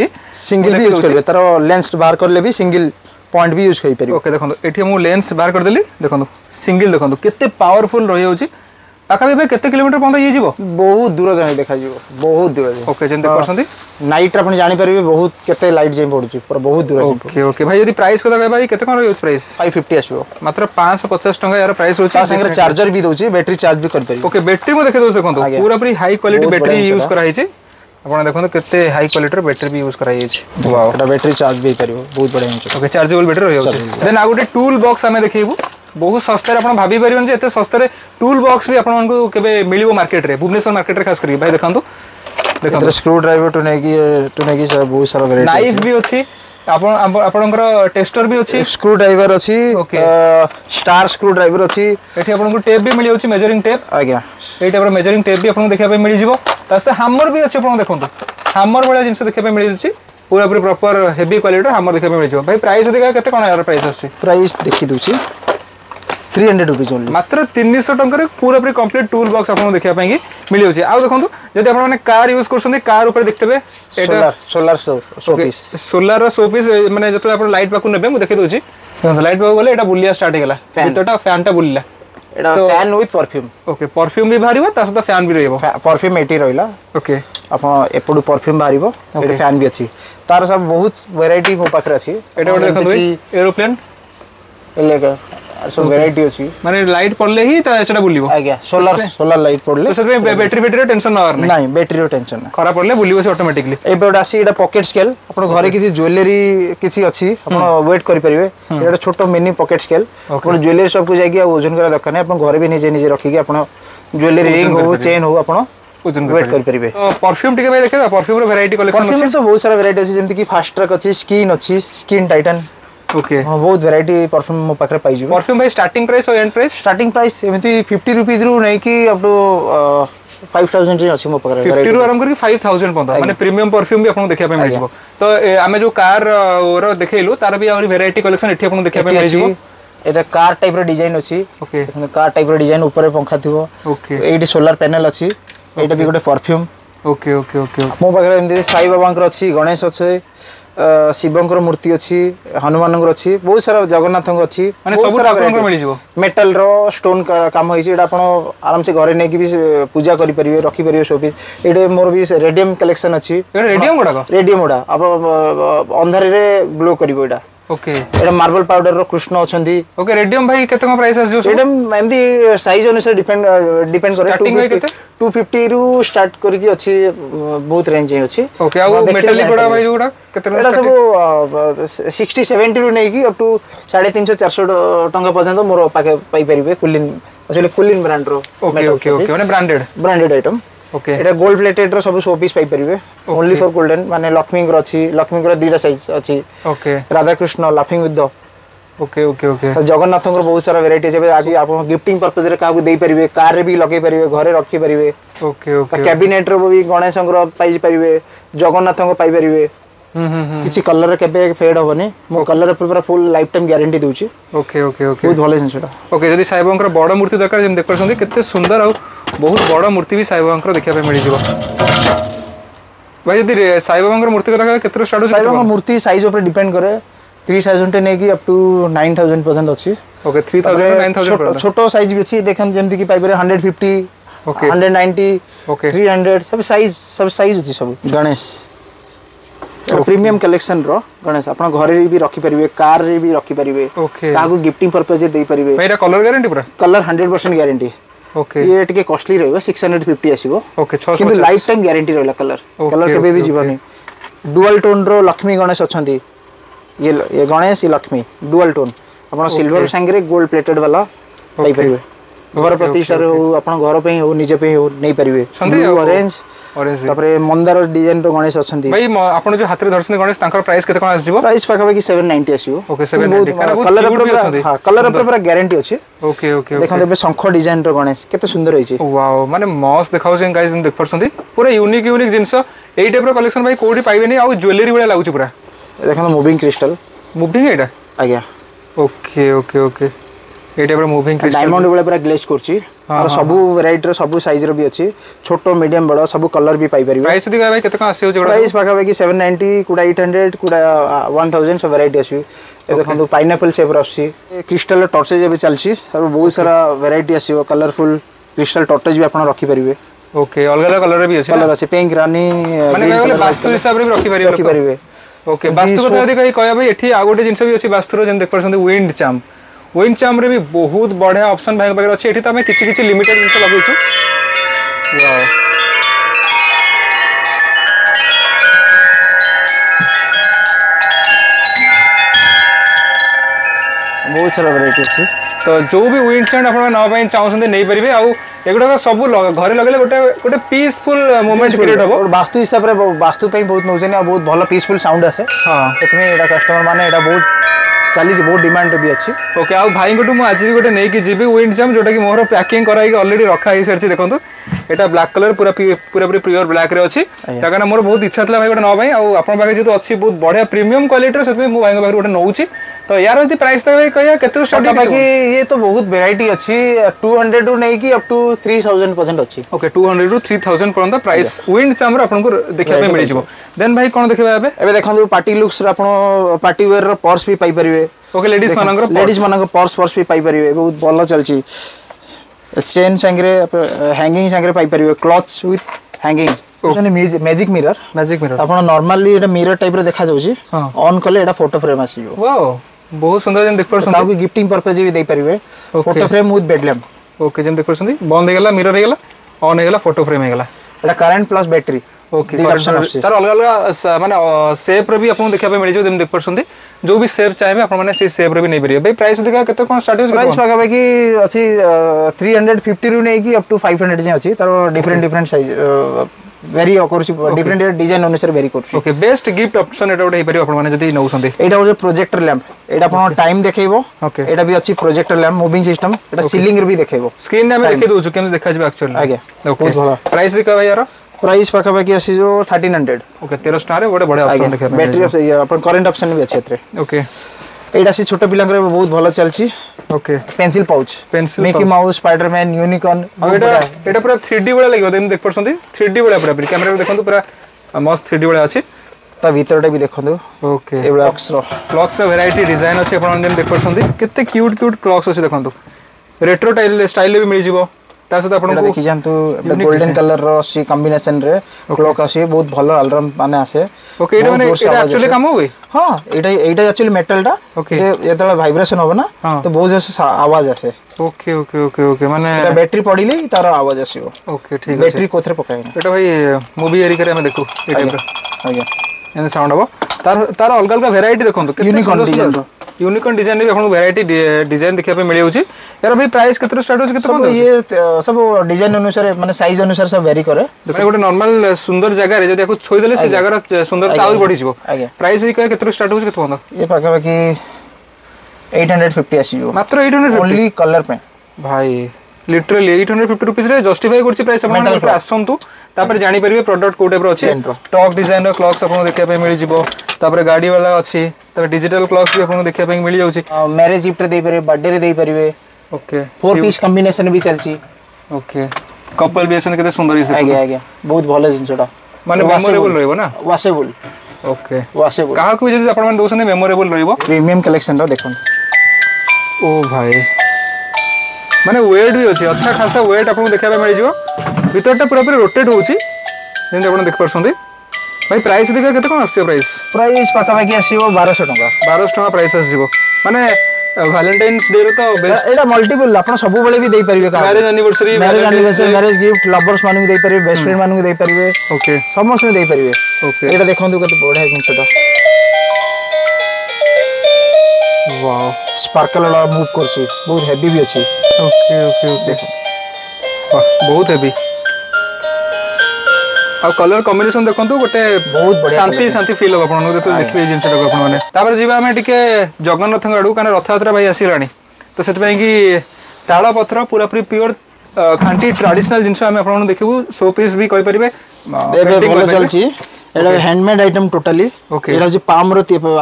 সিঙ্গল বি ইউজ করবে তার লেন্স বাহার করলে বি সিঙ্গল পয়েন্ট বি ইউজ করে ওকে দেখুন এটি মু লেন্স বার করে দেলি দেখুন সিঙ্গেল দেখুন কেতে পাওয়ারফুল রহি হচ্ছে পাখাপাখি ভাই কেতে কিলোমিটার পর্যন্ত ইয়ে যাব বহুত দূর যাই দেখা যাব বহুত দূর যাই ওকে যেমন দেখছন্তি নাইট আপনি জানি পারবে বহুত কেতে লাইট যাই পড়ুছি পুরো বহুত দূর ওকে ওকে ভাই যদি প্রাইস কথা কই ভাই কেতে কোন রহিছ প্রাইস 550 আসবো মাত্র 550 টাকা এর প্রাইস রহিছ তার সঙ্গে চার্জার বি দউছি ব্যাটারি চার্জ বি করি পারি ওকে ব্যাটারি মু দেখে দউছ দেখুন পুরো পুরি হাই কোয়ালিটি ব্যাটারি ইউজ করা হইছে अपन देखो तो हाई क्वालिटी रो भी यूज कराई है जी चार्ज भी करियो बहुत बड़े हैं ओके चार्जेबल बैटरी होयो देन आ गुटे टूल बॉक्स आमे देखियबो बहुत सस्ते आपन भाबी परियन जे सस्ते टूल बॉक्स भी आपन को मार्केट रे भुवनेश्वर मार्केट रे खास करियो भाई देखंतु देखंतु स्क्रू ड्राइवर टू नेकी बहुत सारा नाइफ भी ओछि ଆପଣ ଆପଣଙ୍କର ଟେଷ୍ଟର ବି ଅଛି ସ୍କ୍ରୁ ଡ୍ରାଇଭର ଅଛି ଷ୍ଟାର ସ୍କ୍ରୁ ଡ୍ରାଇଭର ଅଛି ଏଠି ଆପଣଙ୍କୁ ଟେପ୍ ବି ମିଳିଯାଉଛି ମେଜରିଂ ଟେପ୍ ଆଜ୍ଞା ଏଇ ଟାଇପ୍ର ମେଜରିଂ ଟେପ୍ ବି ଆପଣଙ୍କୁ ଦେଖିବା ପାଇଁ ମିଳିଯିବ ତା ସହିତ ହାମର ବି ଅଛି ଆପଣ ଦେଖନ୍ତୁ ହାମର ଭଳିଆ ଜିନିଷ ଦେଖିବା ପାଇଁ ମିଳିଯାଉଛି ପୁରାପୁରି ପ୍ରପର୍ ହେଭି କ୍ୱାଲିଟିର ହାମର ଦେଖିବା ପାଇଁ ମିଳିଯିବ ଭାଇ ପ୍ରାଇସ୍ ଅଧିକା କେତେ କ'ଣ ଏହାର ପ୍ରାଇସ୍ ଆସୁଛି ପ୍ରାଇସ୍ ଦେଖିଦେଉଛି থ্রি হন্ড্রেড রুপিজ ওনলি মাত্র তিনশহ টঙ্কার পুরোপুরি কমপ্লিট টুল বক্স আপনার দেখা মিলিযাচ্ছে আউ দেখুন যদি আপনার কার ইউজ করছেন কার উপরে দেখতে পাবে সোলার শোপিস সোলার শোপিস মানে যেত আপনার লাইট পাখু নেবে মু দেখে দেছি লাইট পাখু গেলে এটা বুলিয়া স্টার্ট হয়ে গেল ভিতরটা ফ্যানটা বুলিলা এটা fan with perfume okay perfume ବି ବାହାରିବ ତା ସହିତ ଫ୍ୟାନ୍ ବି ରହିବ ପରଫ୍ୟୁମ୍ ଏଠି ରହିଲା ଓକେ ଆପଣ ଏପଟୁ ପରଫ୍ୟୁମ୍ ବାହାରିବ ଏଠି ଫ୍ୟାନ୍ ବି ଅଛି ତାର ସବୁ ବହୁତ ଭେରାଇଟି ମୋ ପାଖରେ ଅଛି ଏଟା ଗୋଟେ ଦେଖନ୍ତୁ ଏରୋପ୍ଲେନ୍ ସବୁ ଭେରାଇଟି ଅଛି ମାନେ ଲାଇଟ୍ ପଡିଲେ ହିଁ ସେଟା ବୁଲିବ ଆଜ୍ଞା ସୋଲାର ସୋଲାର ଲାଇଟ୍ ପଡିଲେ ସେଥିପାଇଁ ବ୍ୟାଟେରୀ ବ୍ୟାଟେରୀର ଟେନସନ୍ ନେବାର ନାହିଁ ନାଇଁ ବ୍ୟାଟେରୀର ଟେନସନ୍ ନାହିଁ ଖରାପ ପଡିଲେ ବୁଲିବ ସେ ଅଟୋମେଟିକଲି ଏବେ ଗୋଟେ ଆସି ଏଇଟା ପକେଟ୍ ସ୍କେଲ୍ ଆପଣ ଘରେ କିଛି ଜୁଏଲେରୀ କିଛି ଅଛି ଆପଣ ୱେଟ୍ କରିପାରିବେ ଏଇଟା ଗୋଟେ ଛୋଟ ମିନି ପକେଟ୍ ସ୍କେଲ୍ ଗୋଟେ ଜୁଏଲେରୀ ସପ୍କୁ ଯାଇକି ଆଉ ଓଜନ କରିବା ଦରକାର ନାହିଁ ଆପଣ ଘରେ ବି ନିଜେ ନିଜେ ରଖିକି ଆପଣ ଜୁଏଲେରୀ ରିଙ୍ଗ ହଉ ଚେନ୍ ହଉ ଆପଣ ଓଜନ ୱେଟ୍ କରିପାରିବେ ପରଫ୍ୟୁମ୍ ଟିକେ ଭାଇ ଦେଖିବା ପରଫ୍ୟୁମ୍ର ଭେରାଇଟି କଲେକ୍ସନ୍ ଅଛି ପରଫ୍ୟୁମ୍ର ତ ବହୁତ ସାରା ଭେରାଇଟି ଅଛି ଯେମିତିକି ଫାଷ୍ଟ ଟ୍ରାକ୍ ଅଛି ସ୍କିନ୍ ଅଛି ସ୍କିନ୍ ଟାଇଟାନ୍ ओके हां बहुत वैरायटी परफ्यूम मो पाखरे पाई जबे परफ्यूम भाई स्टार्टिंग प्राइस और एंड प्राइस स्टार्टिंग प्राइस एमती 50 रुपीस रु नै कि अपटो 5000 ରେ ଅଛି ମୋ ପାଖରେ 50 ରୁ ଆରମ୍ଭ କରିକି 5000 ପର୍ଯ୍ୟନ୍ତ ମାନେ ପ୍ରିମିୟମ ପରଫ୍ୟୁମ୍ ବି ଆପଣଙ୍କୁ ଦେଖିବା ପାଇଁ ମିଳିଯିବ ତ ଆମେ ଯୋଉ କାର ର ଦେଖେଇଲୁ ତାର ବି ଆହୁରି ଭେରାଇଟି କଲେକ୍ସନ ଏଠି ଆପଣଙ୍କୁ ଦେଖିବା ପାଇଁ ମିଳିଯିବ এটা কার টাইপের ডিজাইন অছি ওকে মানে কার টাইপের ডিজাইন উপরে পঙ্খা থিবো ওকে এইটি সোলার প্যানেল অছি এইটা বি গোটে পারফিউম ওকে ওকে ওকে মো পাখে এমতি সাই বাবাঙ্কর অছি গণেশ অছে ଶିବଙ୍କର ମୂର୍ତ୍ତି ଅଛି ହନୁମାନଙ୍କର ଅଛି ବହୁତ ସାରା ଜଗନ୍ନାଥଙ୍କ ଅଛି ମେଟାଲର ଷ୍ଟୋନ୍ କାମ ହେଇଛି ଏଇଟା ଆପଣ ଆରାମସେ ଘରେ ନେଇକି ବି ପୂଜା କରିପାରିବେ ରଖିପାରିବେ ସୋପିସ୍ ଏଇଠି ମୋର ବି ରେଡିୟମ୍ କଲେକ୍ସନ୍ ଅଛି ରେଡିୟମ୍ ଗୁଡ଼ା ରେଡିୟମ୍ ଆପଣ ଅନ୍ଧାରରେ ଗ୍ଲୋ କରିବ ଏଇଟା ओके एटा मार्बल पाउडर रो कृष्ण अछंदी ओके रेडियम भाई केतन प्राइस आस जो रेडियम एमदी साइज अनुसार डिपेंड डिपेंड करे स्टार्टिंग भाई केते 250 रु स्टार्ट करी की अछि बहुत रेंज है अछि ओके आ मेटालिक गुडा भाई गुडा केतन एटा सब 60 70 रु नै की अप टू 350 400 टंका पर्यंत मोर पाके पाई परिबे कुलिन एक्चुअली कुलिन ब्रांड रो ओके ओके ओके माने ब्रांडेड ब्रांडेड आइटम ओके एटा गोल्ड प्लेटेड रो सब शोपीस पाई परिवे ओनली फॉर गोल्डन माने लक्ष्मी ग्रो अछि लक्ष्मी ग्रो दीटा साइज अछि okay Radha Krishna laughing with the okay okay okay तो जगन्नाथ को बहुत सारा वैरायटी छै आबि आप गिफ्टिंग पर्पस रे काकू देई परिवे कार रे भी लगे परिवे घरे रखी परिवे ओके ओके कैबिनेट रो भी गणेश संग्रह पाई परिवे जगन्नाथ को पाई परिवे କିଛି କଲର୍ କେବେ ଫେଡ୍ ହେବନି ମୋ କଲର୍ ପୁରା ଫୁଲ୍ ଲାଇଫ୍ ଟାଇମ୍ ଗ୍ୟାରେଣ୍ଟି ଦେଉଛି ଓକେ ଓକେ ଓକେ ବହୁତ ଭଲ ଜିନିଷଟା ଓକେ ଯଦି ସାଇବାବାଙ୍କର ବଡ଼ ମୂର୍ତ୍ତି ଦରକାର ଯେମିତି ଦେଖିପାରୁଛନ୍ତି କେତେ ସୁନ୍ଦର ଆଉ ବହୁତ ବଡ଼ ମୂର୍ତ୍ତି ବି ସାଇବାବାଙ୍କର ଦେଖିବା ପାଇଁ ମିଳିଯିବ ଭାଇ ଯଦି ସାଇବାବାଙ୍କର ମୂର୍ତ୍ତି କଥା କେତେ ଷ୍ଟାର୍ଟ ସାଇବାବାଙ୍କ ମୂର୍ତ୍ତି ସାଇଜ୍ ଉପରେ ଡିପେଣ୍ଡ କରେ थ्री थाउजेंड नेकी अप टू नाइन थाउजेंड पर्यंत अच्छी okay three thousand nine thousand छोटो साइज भी अच्छी देखें जमती कि Piper hundred fifty okay hundred ninety okay three hundred सब साइज सब साइज अच्छी सब गणेश प्रीमियम कलेक्शन रो गणेश आपन घर रे भी रखी परिवे कार रे भी रखी परिवे ताको गिफ्टिंग पर्पस दे परिवे एरा कलर गारंटी पूरा कलर 100% गारंटी ओके okay. ये टिके कॉस्टली रहबो 650 आसीबो ओके 600 किंतु लाइफ टाइम गारंटी रहला कलर okay, कलर केबे भी जीवनी डुअल टोन रो लक्ष्मी गणेश अछंती ये ये गणेश ये लक्ष्मी डुअल टोन आपन सिल्वर संगे गोल्ड प्लेटेड वाला पाई परिवे ଘର ପ୍ରତିଷ୍ଠାରେ ହଉ ଆପଣଙ୍କ ଘର ପାଇଁ ହଉ ନିଜ ପାଇଁ ହଉ ନେଇପାରିବେ ଅରେଞ୍ଜ ତାପରେ ମନ୍ଦାର ଡିଜାଇନର ଗଣେଶ ଅଛନ୍ତି ଭାଇ ଆପଣ ଯୋଉ ହାତରେ ଧରିଛନ୍ତି ଗଣେଶ ତାଙ୍କର ପ୍ରାଇସ୍ କେତେ କ'ଣ ଆସିଯିବ ପ୍ରାଇସ୍ ପାଖାପାଖି ସେଭେନ୍ ନାଇଣ୍ଟି ଆସିବ କଲର ଉପରେ କଲର ଉପରେ ପୁରା ଗ୍ୟାରେଣ୍ଟି ଅଛି ଓକେ ଓକେ ଦେଖନ୍ତୁ ଏବେ ଶଙ୍ଖ ଡିଜାଇନର ଗଣେଶ କେତେ ସୁନ୍ଦର ହେଇଛି ୱାଓ ମାନେ ମସ୍ତ ଦେଖାଉଛି ଗାଇସ୍ ଦେଖିପାରୁଛନ୍ତି ପୁରା ୟୁନିକ୍ ୟୁନିକ୍ ଜିନିଷ ଏଇ ଟାଇପ୍ର କଲେକ୍ସନ ଭାଇ କୋଉଠି ପାଇବେନି ଆଉ ଜୁଏଲେରୀ ଭଳିଆ ଲାଗୁଛି ପୁରା ଦେଖନ୍ତୁ ମୁଭିଂ କ୍ରିଷ୍ଟାଲ ମୁଭିଂ ଏଇଟା ଆଜ୍ଞା ଓକେ ଓକେ ଓକେ ଏଇଟା ପୁରା ମୁଭିଂ ଡାଇମଣ୍ଡ ଭଳିଆ ପୁରା ଗ୍ଲେଜ୍ କରୁଛି ତାର ସବୁ ଭେରାଇଟିର ସବୁ ସାଇଜ୍ର ବି ଅଛି ଛୋଟ ମିଡିୟମ୍ ବଡ଼ ସବୁ କଲର୍ ବି ପାଇପାରିବେ ପ୍ରାଇସ୍ ଯଦି କହିବେ କେତେ କ'ଣ ଆସିଯାଉଛି ପ୍ରାଇସ୍ ପାଖାପାଖି ସେଭେନ୍ ନାଇଣ୍ଟି କୋଉଟା ଏଇଟ୍ ହଣ୍ଡ୍ରେଡ଼ କୋଉଟା ୱାନ୍ ଥାଉଜେଣ୍ଡ ସବୁ ଭେରାଇଟି ଆସିବି ଦେଖନ୍ତୁ ପାଇନାପଲ୍ ସେପ୍ର ଆସୁଛି କ୍ରିଷ୍ଟାଲ୍ର ଟର୍ଚେଜ୍ ଏବେ ଚାଲିଛି ତାର ବହୁତ ସାରା ଭେରାଇଟି ଆସିବ କଲର୍ଫୁଲ୍ କ୍ରିଷ୍ଟାଲ୍ ଟର୍ଚେଜ୍ ବି ଆପଣ ରଖିପାରିବେ ଓକେ ଅଲଗା ଅଲଗା କଲର୍ ବି ଅଛି କଲର୍ ଅଛି ପିଙ୍କ ରାନୀ ମାନେ କହିଲେ ବାସ୍ତୁ ହିସାବରେ ବି ରଖିପାରିବେ ରଖିପାରିବେ ଓକେ ବାସ୍ତୁ କଥା ଯଦି କହି କହିବା ପାଇଁ ଏଠି ଆଉ ଗୋଟେ ଜିନିଷ ବି ଅଛି ବାସ୍ତୁର ଯେମିତି ଦେଖିପାରୁଛନ୍ତି ୱିଣ୍ଡ ଚାମ୍ପ ୱିଣ୍ଡ ଚାମ୍ପରେ ବି ବହୁତ ବଢ଼ିଆ ଅପସନ୍ ଭାଇଙ୍କ ପାଖରେ ଅଛି ଏଠି ତ ଆମେ କିଛି କିଛି ଲିମିଟେଡ୍ ଜିନିଷ ଲଗେଇଛୁ ବହୁତ ସାରା ଭେରାଇଟି ଅଛି ତ ଯେଉଁ ବି ୱିଣ୍ଡ ଷ୍ଟାଣ୍ଡ ଆପଣ ନେବା ପାଇଁ ଚାହୁଁଛନ୍ତି ନେଇପାରିବେ ଆଉ এগুলো সব ঘরে লগাইলে গোটে গোটে পিসফুল মুভমেন্ট ক্রিয়েট হব বাস্তু হিসাবে বাস্তু পাই বহুত নৌছেন বহুত ভালো পিসফুল সাউন্ড আসে হ্যাঁ সেপাই এটা কষ্টমর মানে এটা বহুত ଚାଲିଛି ବହୁତ ଡିମାଣ୍ଡ ବି ଅଛି ଓକେ ଆଉ ଭାଇଙ୍କଠୁ ମୁଁ ଆଜି ବି ଗୋଟେ ନେଇକି ଯିବି ୱିଣ୍ଡ ଜାମ୍ ଯେଉଁଟାକି ମୋର ପ୍ୟାକିଂ କରାହେଇକି ଅଲରେଡ଼ି ରଖା ହେଇସାରିଛି ଦେଖନ୍ତୁ এটা ବ୍ଲାକ୍ କଲର୍ ପୁରା ପୁରାପୁରି ପ୍ରିଓର ବ୍ଲାକ୍ରେ ଅଛି ତା କାରଣ ମୋର ବହୁତ ଇଚ୍ଛା ଥିଲା ଭାଇ ଗୋଟେ ନେବା ପାଇଁ ଆଉ ଆପଣଙ୍କ ପାଖରେ ଯେହେତୁ ଅଛି ବହୁତ ବଢ଼ିଆ ପ୍ରିମିୟମ୍ କ୍ୱାଲିଟିର ସେଥିପାଇଁ ମୁଁ ଭାଇଙ୍କ ପାଖରୁ ଗୋଟେ ନେଉଛି ତ ୟାର ଯଦି ପ୍ରାଇସ୍ ତ ଭାଇ କହିବା କେତେ ଷ୍ଟାର୍ଟ ପାଖାପାଖି ଇଏ ତ ବହୁତ ଭେରାଇଟି ଅଛି ଟୁ ହଣ୍ଡ୍ରେଡ଼ରୁ ନେଇକି ଅପ୍ ଟୁ ଥ୍ରୀ ଥାଉଜେଣ୍ଡ ପର୍ଯ୍ୟନ୍ତ ଅଛି ଓକେ ଟୁ ହଣ୍ଡ୍ରେଡ଼ରୁ ଥ୍ରୀ ଥାଉଜେଣ୍ଡ ପର୍ଯ୍ୟନ୍ତ ପ୍ରାଇସ୍ ୱିଣ୍ଡ ଚାମ୍ବର ଆପଣଙ୍କୁ ଦେଖିବା ପାଇଁ ମିଳିଯିବ ଦେନ୍ ଭାଇ କ'ଣ ଦେଖିବା ଏବେ ଏବେ ଦେଖନ୍ତୁ ପାର୍ଟି ଲୁକ୍ସର ଆପଣ ପାର୍ଟି ୱେର୍ର ପର୍ସ ବି ପାଇପାରିବେ ଓକେ ଲେଡ଼ିଜ୍ ମାନଙ୍କର ଲେଡ଼ିଜ୍ ମାନଙ୍କ ପର୍ସ ପର୍ସ ବି ପାଇପାରିବେ ବହୁତ ଭଲ ଚାଲିଛି चेन सांगे ହ୍ୟାଙ୍ଗିଂ ସାଙ୍ଗରେ ପାଇପାରିବେ clutch with hanging magic mirror magic mirror ଆପଣ ନର୍ମାଲି ଏଇଟା ମିରର୍ ଟାଇପ୍ର ଦେଖାଯାଉଛି ଅନ୍ କଲେ ଏଇଟା ଫଟୋ ଫ୍ରେମ୍ ଆସିଯିବ ବହୁତ ସୁନ୍ଦର ଯେମିତି ଦେଖିପାରୁଛନ୍ତି ତାକୁ ଗିଫ୍ଟିଂ ପର୍ପଜ୍ ବି ଦେଇପାରିବେ photo frame with bed lamp okay ଯେମିତି ଦେଖିପାରୁଛନ୍ତି ବନ୍ଦ ହେଇଗଲା ମିରର୍ ହେଇଗଲା ଅନ୍ ହେଇଗଲା ଫଟୋ ଫ୍ରେମ୍ ହେଇଗଲା ଏଇଟା କରେଣ୍ଟ ପ୍ଲସ୍ ବ୍ୟାଟେରୀ तार अलग अलग मानते सेप्र भी देखा मिल जाए देख पार्टी जो भी सेप चाहिए आप सेप्रे भी नहीं पारे प्राइस देखा कौन स्टार्ट प्राइस पाखापाखि अच्छी थ्री हंड्रेड फिफ्टी रू नहीं अब टू फाइव हंड्रेड जाए अच्छी तर डिफरेन्ट डिफरेन्ट सैज वेरी करछु डिफरेंट डिजाइन अनुसार वेरी करछु ओके बेस्ट गिफ्ट ऑप्शन एटा होई परियो आपन माने जदी नउ संदे एटा हो प्रोजेक्टर लैंप एटा आपन टाइम देखैबो ओके एटा भी अछि प्रोजेक्टर लैंप मूविंग सिस्टम एटा सीलिंग रे भी देखैबो स्क्रीन रे हम देखै दउछु केन देखा जबे एक्चुअली आगे ओके प्राइस देखा भाई यार प्राइस पाखापाखि आसो थर्टीन हंड्रेड ओके तेरह टकर गोटे बढ़िया ऑप्शन देखा करेन्ट ऑप्शन भी अच्छे ओके एटा सी छोट पिलांकर बहुत भल चलची okay pencil pouch pencil Mickey Mouse man unicorn आ एटा एटा पूरा 3D बळे लागो देम देख परसंती 3D बळे पूरा पूरी कॅमेरा देखंतु पूरा मस्त थ्री डी भाई अच्छी भीतरटा भी देखो ओके ए ब्लॉक्स रो डिजाइन अछि देख पड़ते केते क्यूट क्यूट क्लक्स अच्छे देखंतु रेट्रो स्टाइल स्टाइल भी मिल जाए ତା ସହିତ ଆପଣଙ୍କୁ ଦେଖିଯାଆନ୍ତୁ ଏବେ ଗୋଲ୍ଡେନ୍ କଲର୍ର ଅଛି କମ୍ବିନେସନ୍ରେ କ୍ଲକ୍ ଅଛି ବହୁତ ଭଲ ଆଲାର୍ମ ମାନେ ଆସେ ଓକେ ଏଇଟା ମାନେ ଏଇଟା ଆକ୍ଚୁଆଲି କାମ ହୁଏ ହଁ ଏଇଟା ଏଇଟା ଆକ୍ଚୁଆଲି ମେଟାଲ୍ଟା ଓକେ ଯେତେବେଳେ ଭାଇବ୍ରେସନ୍ ହବ ନା ତ ବହୁତ ଜୋରସେ ଆୱାଜ ଆସେ ओके ओके ओके ओके माने এটা ব্যাটারি পড়িলে তার আওয়াজ আসিব ওকে ঠিক আছে ব্যাটারি কোথরে পকাই এটা ভাই মুভি এরিকারে আমি দেখো এটা আজ্ঞা এনে সাউন্ড হবো ତାର ଅଲଗା ଅଲଗା ଭେରାଇଟି ଦେଖନ୍ତୁ ୟୁନିକନ୍ ଡିଜାଇନ୍ ବି ଆପଣଙ୍କୁ ଭେରାଇଟି ଡିଜାଇନ୍ ଦେଖିବା ପାଇଁ ମିଳିଯାଉଛି ଏହାର ଭାଇ ପ୍ରାଇସ୍ କେତେରୁ ଷ୍ଟାର୍ଟ ହେଉଛି କେତେ ଇଏ ସବୁ ଡିଜାଇନ୍ ଅନୁସାରେ ମାନେ ସାଇଜ୍ ଅନୁସାରେ ସବୁ ଭେରି କରେ ଗୋଟେ ନର୍ମାଲ ସୁନ୍ଦର ଜାଗାରେ ଯଦି ଆକୁ ଛୋଇଦେଲେ ସେ ଜାଗାର ସୁନ୍ଦରତା ଆହୁରି ବଢ଼ିଯିବ ପ୍ରାଇସ୍ ବି କହିବା କେତେରୁ ଷ୍ଟାର୍ଟ ହେଉଛି କେତେ ପର୍ଯ୍ୟନ୍ତ ଇଏ ପାଖାପାଖି ଏଇଟ୍ ହଣ୍ଡ୍ରେଡ଼ ଫିଫ୍ଟି ଆସିଯିବ ମାତ୍ର ଏଇଟ୍ ହଣ୍ଡ୍ରେଡ଼ ଓନ୍ଲି କଲର୍ ପାଇଁ ଭାଇ লিটরালি 850 রুপিস রে জাস্টিফাই করছি প্রাইস আপনারা উপরে আসন্তু তারপরে জানি পারিবে প্রোডাক্ট কোড টাইপর আছে টক ডিজাইন র ক্লকস আপনারা দেখিয়া পাই মিলি যিবো তারপরে গাড়ি वाला আছে তারপরে ডিজিটাল ক্লকস বি আপনারা দেখিয়া পাই মিলি যাউছি ম্যারেজ গিফট রে দেই পারিবে बर्थडे রে দেই পারিবে ওকে ফোর পিস কম্বিনেশন বি চলছি ওকে কপল বি আছেন কত সুন্দর আছে আগে আগে বহুত ভালো জিনিসটা মানে মেমোরেবল রইবো না ওয়াশেবল ওকে ওয়াশেবল কাহাকু যদি আপনারা দৌছনে মেমোরেবল রইবো প্রিমিয়াম কালেকশন র দেখুন ও ভাই ମାନେ ୱେଟ୍ ବି ଅଛି ଅଚ୍ଛା ଖାସା ୱେଟ୍ ଆପଣଙ୍କୁ ଦେଖିବା ପାଇଁ ମିଳିଯିବ ଭିତରଟା ପୁରାପୁରି ରୋଟେଟ୍ ହେଉଛି ଯେମିତି ଆପଣ ଦେଖିପାରୁଛନ୍ତି ଭାଇ ପ୍ରାଇସ୍ ଦେଖିବା କେତେ କ'ଣ ଆସୁଛି ପ୍ରାଇସ୍ ପ୍ରାଇସ୍ ପାଖାପାଖି ଆସିବ ବାରଶହ ଟଙ୍କା ବାରଶହ ଟଙ୍କା ପ୍ରାଇସ୍ ଆସିଯିବ ମାନେ ଭାଲେଣ୍ଟାଇନ୍ସ ଡେ ର ତ ଏଇଟା ମଲ୍ଟିପୁଲ୍ ଆପଣ ସବୁବେଳେ ବି ଦେଇପାରିବେ marriage anniversary marriage anniversary marriage gift lovers ମାନଙ୍କୁ ଦେଇପାରିବେ ବେଷ୍ଟ ଫ୍ରେଣ୍ଡ ମାନଙ୍କୁ ଦେଇପାରିବେ ଓକେ ସମସ୍ତଙ୍କୁ ଦେଇପାରିବେ ଓକେ ଏଇଟା ଦେଖନ୍ତୁ କେତେ ବଢ଼ିଆ ଜିନିଷଟା ସ୍ପାର୍କଲ ମୁଭ୍ କରୁଛି ବହୁତ ହେଭି ବି ଅଛି ओके ओके ओके देखो बहुत हेवी ଆଉ କଲର କମ୍ବିନେସନ ଦେଖନ୍ତୁ ଗୋଟେ ବହୁତ ଶାନ୍ତି ଶାନ୍ତି ଫିଲ୍ ହବ ଆପଣଙ୍କୁ ଯେତେବେଳେ ଦେଖିବେ ଏଇ ଜିନିଷଟାକୁ ଆପଣମାନେ ତାପରେ ଯିବା ଆମେ ଟିକେ ଜଗନ୍ନାଥଙ୍କ ଆଡ଼କୁ କାରଣ ରଥଯାତ୍ରା ଭାଇ ଆସିଲାଣି ତ ସେଥିପାଇଁ କି ତାଳପତ୍ର ପୁରାପୁରି ପିଓର ଖାଣ୍ଟି ଟ୍ରାଡିସନାଲ ଜିନିଷ ଆମେ ଆପଣଙ୍କୁ ଦେଖିବୁ ସୋ ପିସ୍ ବି କହିପାରିବେ ଚାଲିଛି এটা হ্যান্ডমেড আইটেম টোটালি এটা হচ্ছে পামর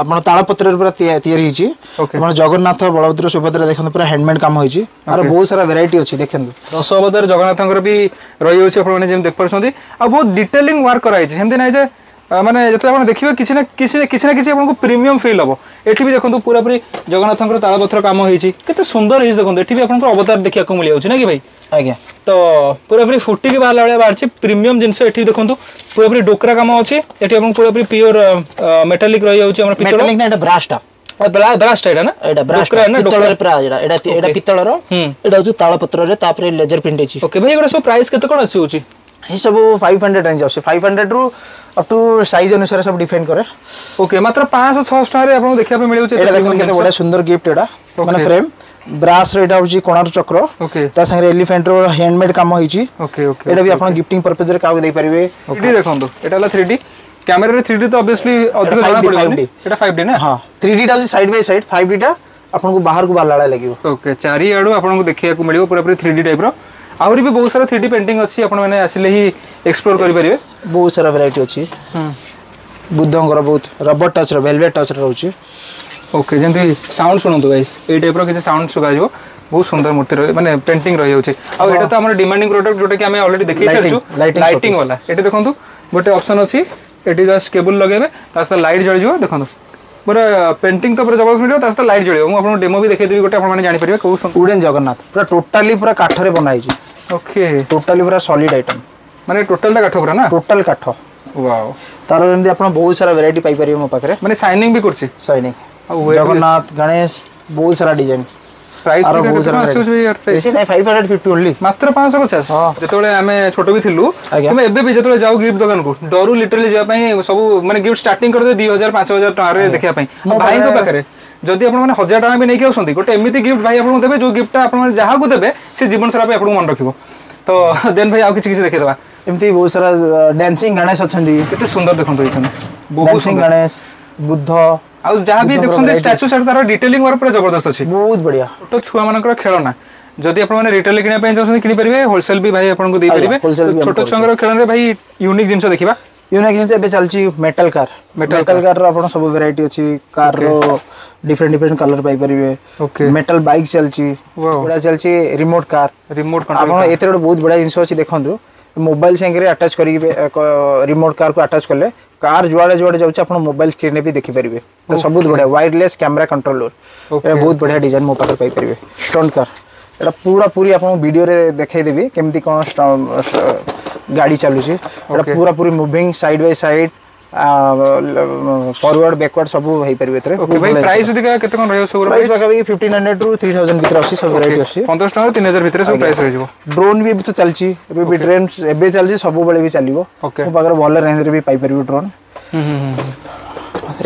আপনার তাড়পত্রের পুরা তৈরি হয়েছে আপনার মানে জগন্নাথ বলভদ্র সুভদ্রা দেখুন পুরা হ্যান্ডমেড কাম হয়েছে আর বহুত সারা ভেরাইটি আছে দেখুন দশ অবতার জগন্নাথঙ্কর বি রয়েছে আপনার মানে যেমন দেখ দেখিপারছেন আর বহুত ডিটেলিং ওয়ার্ক করা হয়েছে সেমতি নাই যে ମାନେ ଯେତେବେଳେ ଆପଣ ଦେଖିବେ କିଛି ନା କିଛି କିଛି ନା କିଛି ଆପଣଙ୍କୁ ପ୍ରିମିୟମ୍ ଫିଲ୍ ହେବ ଏଠି ବି ଦେଖନ୍ତୁ ପୁରାପୁରି ଜଗନ୍ନାଥଙ୍କର ତାଳପଥର କାମ ହେଇଛି କେତେ ସୁନ୍ଦର ହେଇଛି ଦେଖନ୍ତୁ ଏଠି ବି ଆପଣଙ୍କର ଅବତାର ଦେଖିବାକୁ ମିଳିଯାଉଛି ନା କି ଭାଇ ଆଜ୍ଞା ତ ପୁରାପୁରି ଫୁଟିକି ବାହାରିଲା ଭଳିଆ ବାହାରିଛି ପ୍ରିମିୟମ୍ ଜିନିଷ ଏଠି ଦେଖନ୍ତୁ ପୁରାପୁରି ଡୋକରା କାମ ଅଛି ଏଠି ଆପଣଙ୍କୁ ପୁରାପୁରି ପିଓର ମେଟାଲିକ୍ ରହିଯାଉଛି ଆମର ପିତ୍ତଳ ବ୍ରାସ୍ଟା ବ୍ରାସ୍ଟା ଏଇଟା ନା ଏଇଟା ବ୍ରାସ୍ଟା ନା ଡୋକରା ପ୍ରା ଏଇଟା ଏଇଟା ପିତ୍ତଳର ଏଇଟା ହେଉଛି ତାଳପତ୍ରରେ ତାପରେ ଲେଜର ପ୍ରିଣ୍ଟ ହେଇଛି ଓକେ ଭାଇ ଏଗୁଡ଼ା ସବୁ ପ୍ରାଇସ୍ କେତେ କ'ଣ ଆସୁଛି এই সব 500 রেঞ্জ আছে 500 রু আপ টু সাইজ অনুসারে সব ডিপেন্ড করে ওকে মাত্র 500 600 টাকা রে আপনাকে দেখিবা মিলিবো এটা দেখুন কত বড় সুন্দর গিফট এটা মানে ফ্রেম ব্রাস রে এটা হচ্ছে কোণার চক্র তা সঙ্গে এলিফ্যান্ট র হ্যান্ডমেড কাম হইছি ওকে ওকে এটা বি আপন গিফটিং পারপজ রে কাউ দেই পারিবে এটি দেখুন তো এটা হলো 3D ক্যামেরা রে 3D তো অবভিয়াসলি অধিক জানা পড়িবনি এটা 5D না হ্যাঁ 3D টা হচ্ছে সাইড বাই সাইড 5D টা আপনাকে বাহার কো বালালা লাগিব ওকে চারি আড়ু আপনাকে দেখিয়া কো মিলিবো পুরো পুরো 3D টাইপ র ଆହୁରି ବି ବହୁତ ସାରା ଥ୍ରୀଡି ପେଣ୍ଟିଂ ଅଛି ଆପଣମାନେ ଆସିଲେ ହିଁ ଏକ୍ସପ୍ଲୋର କରିପାରିବେ ବହୁତ ସାରା ଭେରାଇଟି ଅଛି ବୁଦ୍ଧଙ୍କର ବହୁତ ରବର ଟଚ୍ର ଭେଲଭେଟ୍ ଟଚ୍ର ରହୁଛି ଓକେ ଯେମିତି ସାଉଣ୍ଡ ଶୁଣନ୍ତୁ ଗାଇସ୍ ଏଇ ଟାଇପ୍ର କିଛି ସାଉଣ୍ଡ ଶୁଣାଯିବ ବହୁତ ସୁନ୍ଦର ମୂର୍ତ୍ତି ରହି ମାନେ ପେଣ୍ଟିଂ ରହିଯାଉଛି ଆଉ ଏଇଟା ତ ଆମର ଡିମାଣ୍ଡିଂ ପ୍ରଡକ୍ଟ ଯୋଉଟାକି ଆମେ ଅଲରେଡି ଦେଖି ସାରିଛୁ ଲାଇଟିଂ ବାଲା ଏଠି ଦେଖନ୍ତୁ ଗୋଟେ ଅପସନ୍ ଅଛି ଏଠି ଜଷ୍ଟ କେବୁଲ ଲଗେଇବେ ତା ସହିତ ଲାଇଟ୍ ଜଳିଯିବ ଦେଖନ୍ତୁ ପୁରା ପେଣ୍ଟିଂ ତ ପୁରା ଜବରଦସ୍ତ ମିଳିବ ତା ସହିତ ଲାଇଟ୍ ଜଳିବ ମୁଁ ଆପଣଙ୍କୁ ଡେମୋ ବି ଦେଖେଇଦେବି ଗୋଟେ ଆପଣମାନେ ଜାଣିପାରିବେ କୋଉ ଉଡ଼େନ୍ ଜଗନ୍ନାଥ ପୁରା ଟୋଟାଲି ପୁରା କାଠରେ ବନା ହେଇଛି ओके टोटल पूरा सॉलिड आइटम माने टोटल काठो पूरा ना टोटल काठो वाओ तार ତାର आपण बहुत सारा वैरायटी पाई परियो म ପାଖରେ माने ସାଇନିଂ भी करछी ସାଇନିଂ जगन्नाथ गणेश बहुत सारा डिजाइन प्राइस भी बहुत सारा आसी होई यार प्राइस नहीं 550 ओनली मात्र 550 हां जेतबेले हमें छोटो भी थिलु तुम एबे भी जेतबेले जाऊ गिफ्ट दुकान को डरू लिटरली जा पई सब माने गिफ्ट स्टार्टिंग कर दे 2000 5000 टका रे देखिया पई भाई को पाखरे ଯଦି ଆପଣମାନେ ହଜାର ଟଙ୍କା ବି ନେଇକି ଆସୁଛନ୍ତି ଗୋଟେ ଏମିତି ଗିଫ୍ଟ ଭାଇ ଆପଣଙ୍କୁ ଦେବେ ଯେଉଁ ଗିଫ୍ଟଟା ଆପଣମାନେ ଯାହାକୁ ଦେବେ ସେ ଜୀବନ ସାରା ପାଇଁ ଆପଣଙ୍କୁ ମନେ ରଖିବ ତ ଦେନ୍ ଭାଇ ଆଉ କିଛି କିଛି ଦେଖେଇଦେବା ଏମିତି ବହୁତ ସାରା ଡ୍ୟାନ୍ସିଂ ଗଣେଶ ଅଛନ୍ତି କେତେ ସୁନ୍ଦର ଦେଖନ୍ତୁ ହେଇଛନ୍ତି ବହୁତ ଗଣେଶ ବୁଦ୍ଧ ଆଉ ଯାହା ବି ଦେଖୁଛନ୍ତି ଷ୍ଟାଚ୍ୟୁ ସେଟା ତାର ଡିଟେଲିଂ ୱାର୍କ ପୁରା ଜବରଦସ୍ତ ଅଛି ବହୁତ ବଢିଆ ଛୋଟ ଛୁଆମାନଙ୍କର ଖେଳନା ଯଦି ଆପଣମାନେ ରିଟେଲ କିଣିବା ପାଇଁ ଚାହୁଁଛନ୍ତି କିଣିପାରିବେ ହୋଲସେଲ ବି ଭାଇ ଆପଣଙ୍କୁ ଦେଇପାରିବେ ଛୋଟ ଛୁଆଙ୍କର ଖେଳନାରେ ଭାଇ ୟୁନିକ୍ ଜିନିଷ ଦେଖିବା यूनिक जिन चल metal car metal car car आप सब भेर अच्छी कार रो डिफरेंट डिफरेंट कलर पाई मेटल बाइक चलती चल रिमोट कार रिमोट आपर गोटे बहुत बढ़िया जिनस अच्छी देखो मोबाइल सांगे अटाच कर रिमोट कार को अटाच कले कार जुआड़े जुआड़े जाऊँच आप मोबाइल स्क्रीन भी देखिपारे सब बढ़िया वायरलेस कैमेरा कंट्रोलर बहुत बढ़िया डिजाइन मो पाखे पाइप स्टंट कार पूरा पूरी आपको भिडे देखेदेवी केमती कौन ଗାଡ଼ି ଚାଲୁଛି ଏଇଟା ପୁରା ପୁରି moving side by side forward backward ସବୁ ହେଇପାରିବ ଏଥିରେ ଓକେ ଭାଇ ପ୍ରାଇସ୍ ଅଧିକା କେତେ କ'ଣ ରହିବ ସବୁ ପ୍ରାଇସ୍ ପାଖାପାଖି 1500 ରୁ 3000 ଭିତରେ ଅଛି ସବୁ ଭେରାଇଟି ଅଛି 1500 ଟଙ୍କାରୁ 3000 ଭିତରେ ସବୁ ପ୍ରାଇସ୍ ରହିଯିବ ଡ୍ରୋନ୍ ବି ଏବେ ତ ଚାଲିଛି ଏବେ ବି ଡ୍ରୋନ୍ ଏବେ ଚାଲିଛି ସବୁବେଳେ ବି ଚାଲିବ ମୋ ପାଖରେ ଭଲ ରେଞ୍ଜରେ ବି ପାଇପାରିବି ଡ୍ରୋନ୍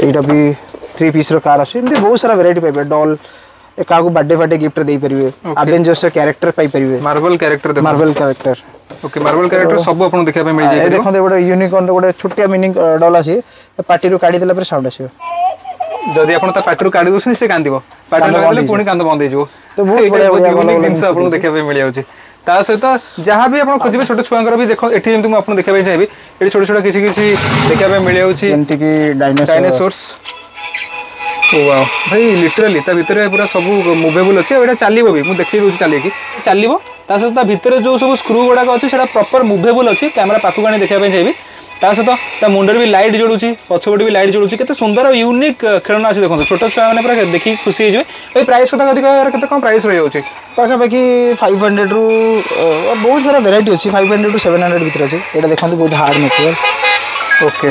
ଏଇଟା ବି ଥ୍ରୀ ପିସ୍ର କାର୍ ଅଛି ଏମିତି ବହୁତ ସାରା ଭେରାଇଟି ପାଇପାରିବେ ଡଲ୍ କାହାକୁ ବାର୍ଥଡେ ଫାର୍ଥଡେ ଗିଫ୍ଟ ଦେଇପାରିବେ ଆଭେଞ୍ଜର୍ସ ର କ୍ୟାରେକ୍ଟର ପାଇପାରିବେ Marvel character Marvel character okay Marvel character ସବୁ ଆପଣ ଦେଖିବା ପାଇଁ ମିଳିଯାଏ ଦେଖନ୍ତୁ ଗୋଟେ ୟୁନିକର୍ଣ୍ଣ ଗୋଟେ ଛୋଟିଆ ମିନିଂ ଡଲ୍ ଆସି ପାଟିରୁ କାଢି ଦେଲା ପରେ ସାଉଣ୍ଡ ଆସିବ ଯଦି ଆପଣ ତା ପାଟିରୁ କାଢି ଦେଉଛନ୍ତି ସେ କାନ୍ଦିବ ପାଟିରୁ କାନ୍ଦିଲେ ପୁଣି କାନ୍ଦ ବନ୍ଦ ହେଇଯିବ ତ ବହୁତ ବଢିଆ ବଢିଆ ଜିନିଷ ଆପଣଙ୍କୁ ଦେଖିବା ପାଇଁ ମିଳିଯାଉଛି ତା ସହିତ ଯାହା ବି ଆପଣ ଖୋଜିବେ ଛୋଟ ଛୁଆଙ୍କର ବି ଦେଖ ଏଠି ଯେମିତି ମୁଁ ଆପଣ ଦେଖିବା ପାଇଁ ଚାହିଁବି ଏଠି ଛୋଟ ଛୋଟ କିଛି କିଛି ଦେଖିବା ପାଇଁ ମିଳିଯାଉଛି ଯେମିତିକି ଡାଇନୋସୋର୍ସ ওয়াও ভাই লিটারালি তা ভিতরে পুরা সবু মুভেবল আছে এটা চালিব বি মু দেখাই দউছি চালিকি চালিব তা সহ তা ভিতরে যে সব স্ক্রু গুড়াক আছে সেটা প্রপার মুভেবল আছে ক্যামেরা পাখু আনি দেখা পাই যাইবি তা সহ তা মুন্ডরে বি লাইট জড়ুছি পছপটে বি লাইট জড়ুছি কেতে সুন্দর আর ইউনিক খেলনা আছে দেখুন ছোট ছুয়া মানে পুরা দেখি খুশি হয়ে যাবে ভাই প্রাইস কথা অধিক কেতে কম প্রাইস রয়ে যাচ্ছে পাখাপাখি ফাইভ হন্ড্রেড রু বহুত সারা ভেরাইটি আছে five hundred to seven hundred ভিতরে আছে এটা দেখুন বহুত হার্ড মেটেরিয়াল ওকে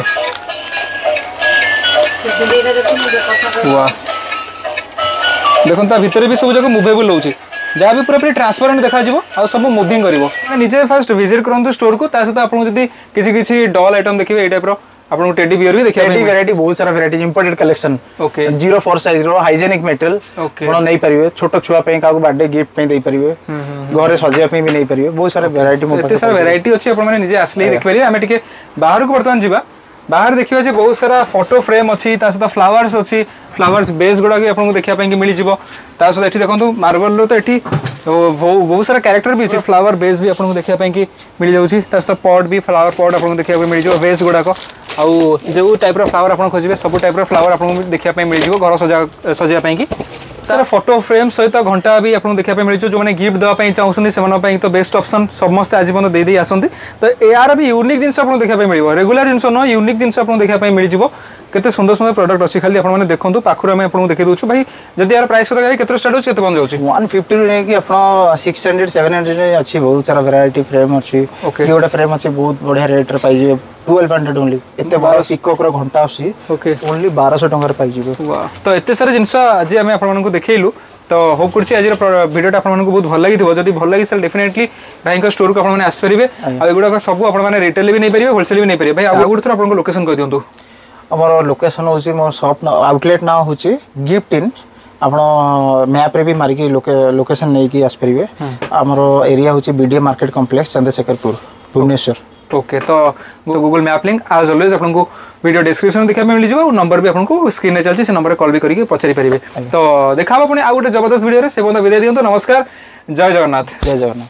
वाह দেখুন তা ভিতরে বি সব যাক মুভেবল হচ্ছে যা বি পুরোপুরি ট্রান্সপারেন্ট দেখাযোগ সব মুভিং করব নিজে ফার্স্ট ভিজিট করতে স্টোর কু তা সহ আপনার যদি কিছু কিছু ডল আইটম দেখবে এই टेडी बियर भी हाँ, देखिए वैरायटी बहुत सारा variety imported collection okay 04 size hygienic material आपण नहीं पारे छोटो छुवा बर्थडे गिफ्ट घर सजा भी नहीं पारे बहुत सारा भेर सारा भेर अछि निजे आसले बाहर को बर्तमान जी ବାହାରେ ଦେଖିବା ଯେ ବହୁତ ସାରା ଫଟୋ ଫ୍ରେମ୍ ଅଛି ତା ସହିତ ଫ୍ଲାୱାର୍ସ ଅଛି फ्लावर्स बेस गुड़ा भी आपको देखापी मिल जाता ये देखो मार्बल रू तो ये बहुत सारा क्यारेक्टर भी अच्छे फ्लावर बेस भी आपको देखापी मिल जाऊँच पट भी फ्लावर पट आपको देखा मिल जाए बेस गुड़ाक आउ जो टाइप फ्लावर आप खोजे सब टाइप फ्लावर आप देखापी मिल जाए घर सजा सजापी सर फोटो फ्रेम सहित तो घंटा भी आपको देखा मिल जाए जो मैंने गिफ्ट देखें चाहूँ से तो बेस्ट अप्सन समस्त आज मतलब देदे आसती तो यार भी यूनिक जिस आपको देखा मिले रेगुला जिस नुह यूनिक जिस आपको देखापी मिल जाए सुंदर सुंदर प्रडक्ट अच्छी खाली খালি আপনারা দেখুন পাখুর আমি আপনাদের দেখে দেছু ভাই যদি এর প্রাইস কথা কেতে স্টার্ট হচ্ছে কেতে বন্ধ যাচ্ছে 150 রু নেকি আপনা 600 700 রে আছে বহুত সারা ভ্যারাইটি ফ্রেম আছে কি ওটা ফ্রেম আছে বহুত বড়িয়া রেট রে পাইজে 1200 ओनली एते बार पिकअप घंटा ओके ओनली 1200 टका रे तो ये सारा जिंस आज हमें आपन को तो होप करछि आज भिडियोटा आपन बहुत भल लागि दिबो भल लागि सर डेफिनेटली भाई को स्टोर को आसपारे माने सब आपन रिटेल भी नहीं परिबे होलसेल भी नै परिबे भाई आ थोड़ा आपन लोकेशन कह दियंतु আমার লোকেসন হচ্ছে মো সপ আউটলেট না হচ্ছে গিফট ইন ଆପଣ ମ୍ୟାପ୍ରେ ବି ମାରିକି ଲୋକେସନ୍ ନେଇକି ଆସିପାରିବେ ଆମର ଏରିଆ ହେଉଛି BDA market complex Chandrasekharpur Bhubaneswar okay ତ Google map link as always ଆପଣଙ୍କୁ ଭିଡ଼ିଓ ଡେସ୍କ୍ରିପ୍ସନ୍ ଦେଖିବା ପାଇଁ ମିଳିଯିବ ଆଉ ନମ୍ବର ବି ଆପଣଙ୍କୁ ସ୍କ୍ରିନ୍ରେ ଚାଲିଛି ସେ ନମ୍ବରରେ କଲ୍ ବି କରିକି ପଚାରି ପାରିବେ ତ ଦେଖା ହେବ ପୁଣି ଆଉ ଗୋଟେ ଜବରଦସ୍ତ ଭିଡ଼ିଓରେ ସେ ପର୍ଯ୍ୟନ୍ତ ବିଦାୟ ଦିଅନ୍ତୁ ନମସ୍କାର ଜୟ ଜଗନ୍ନାଥ ଜୟ ଜଗନ୍ନାଥ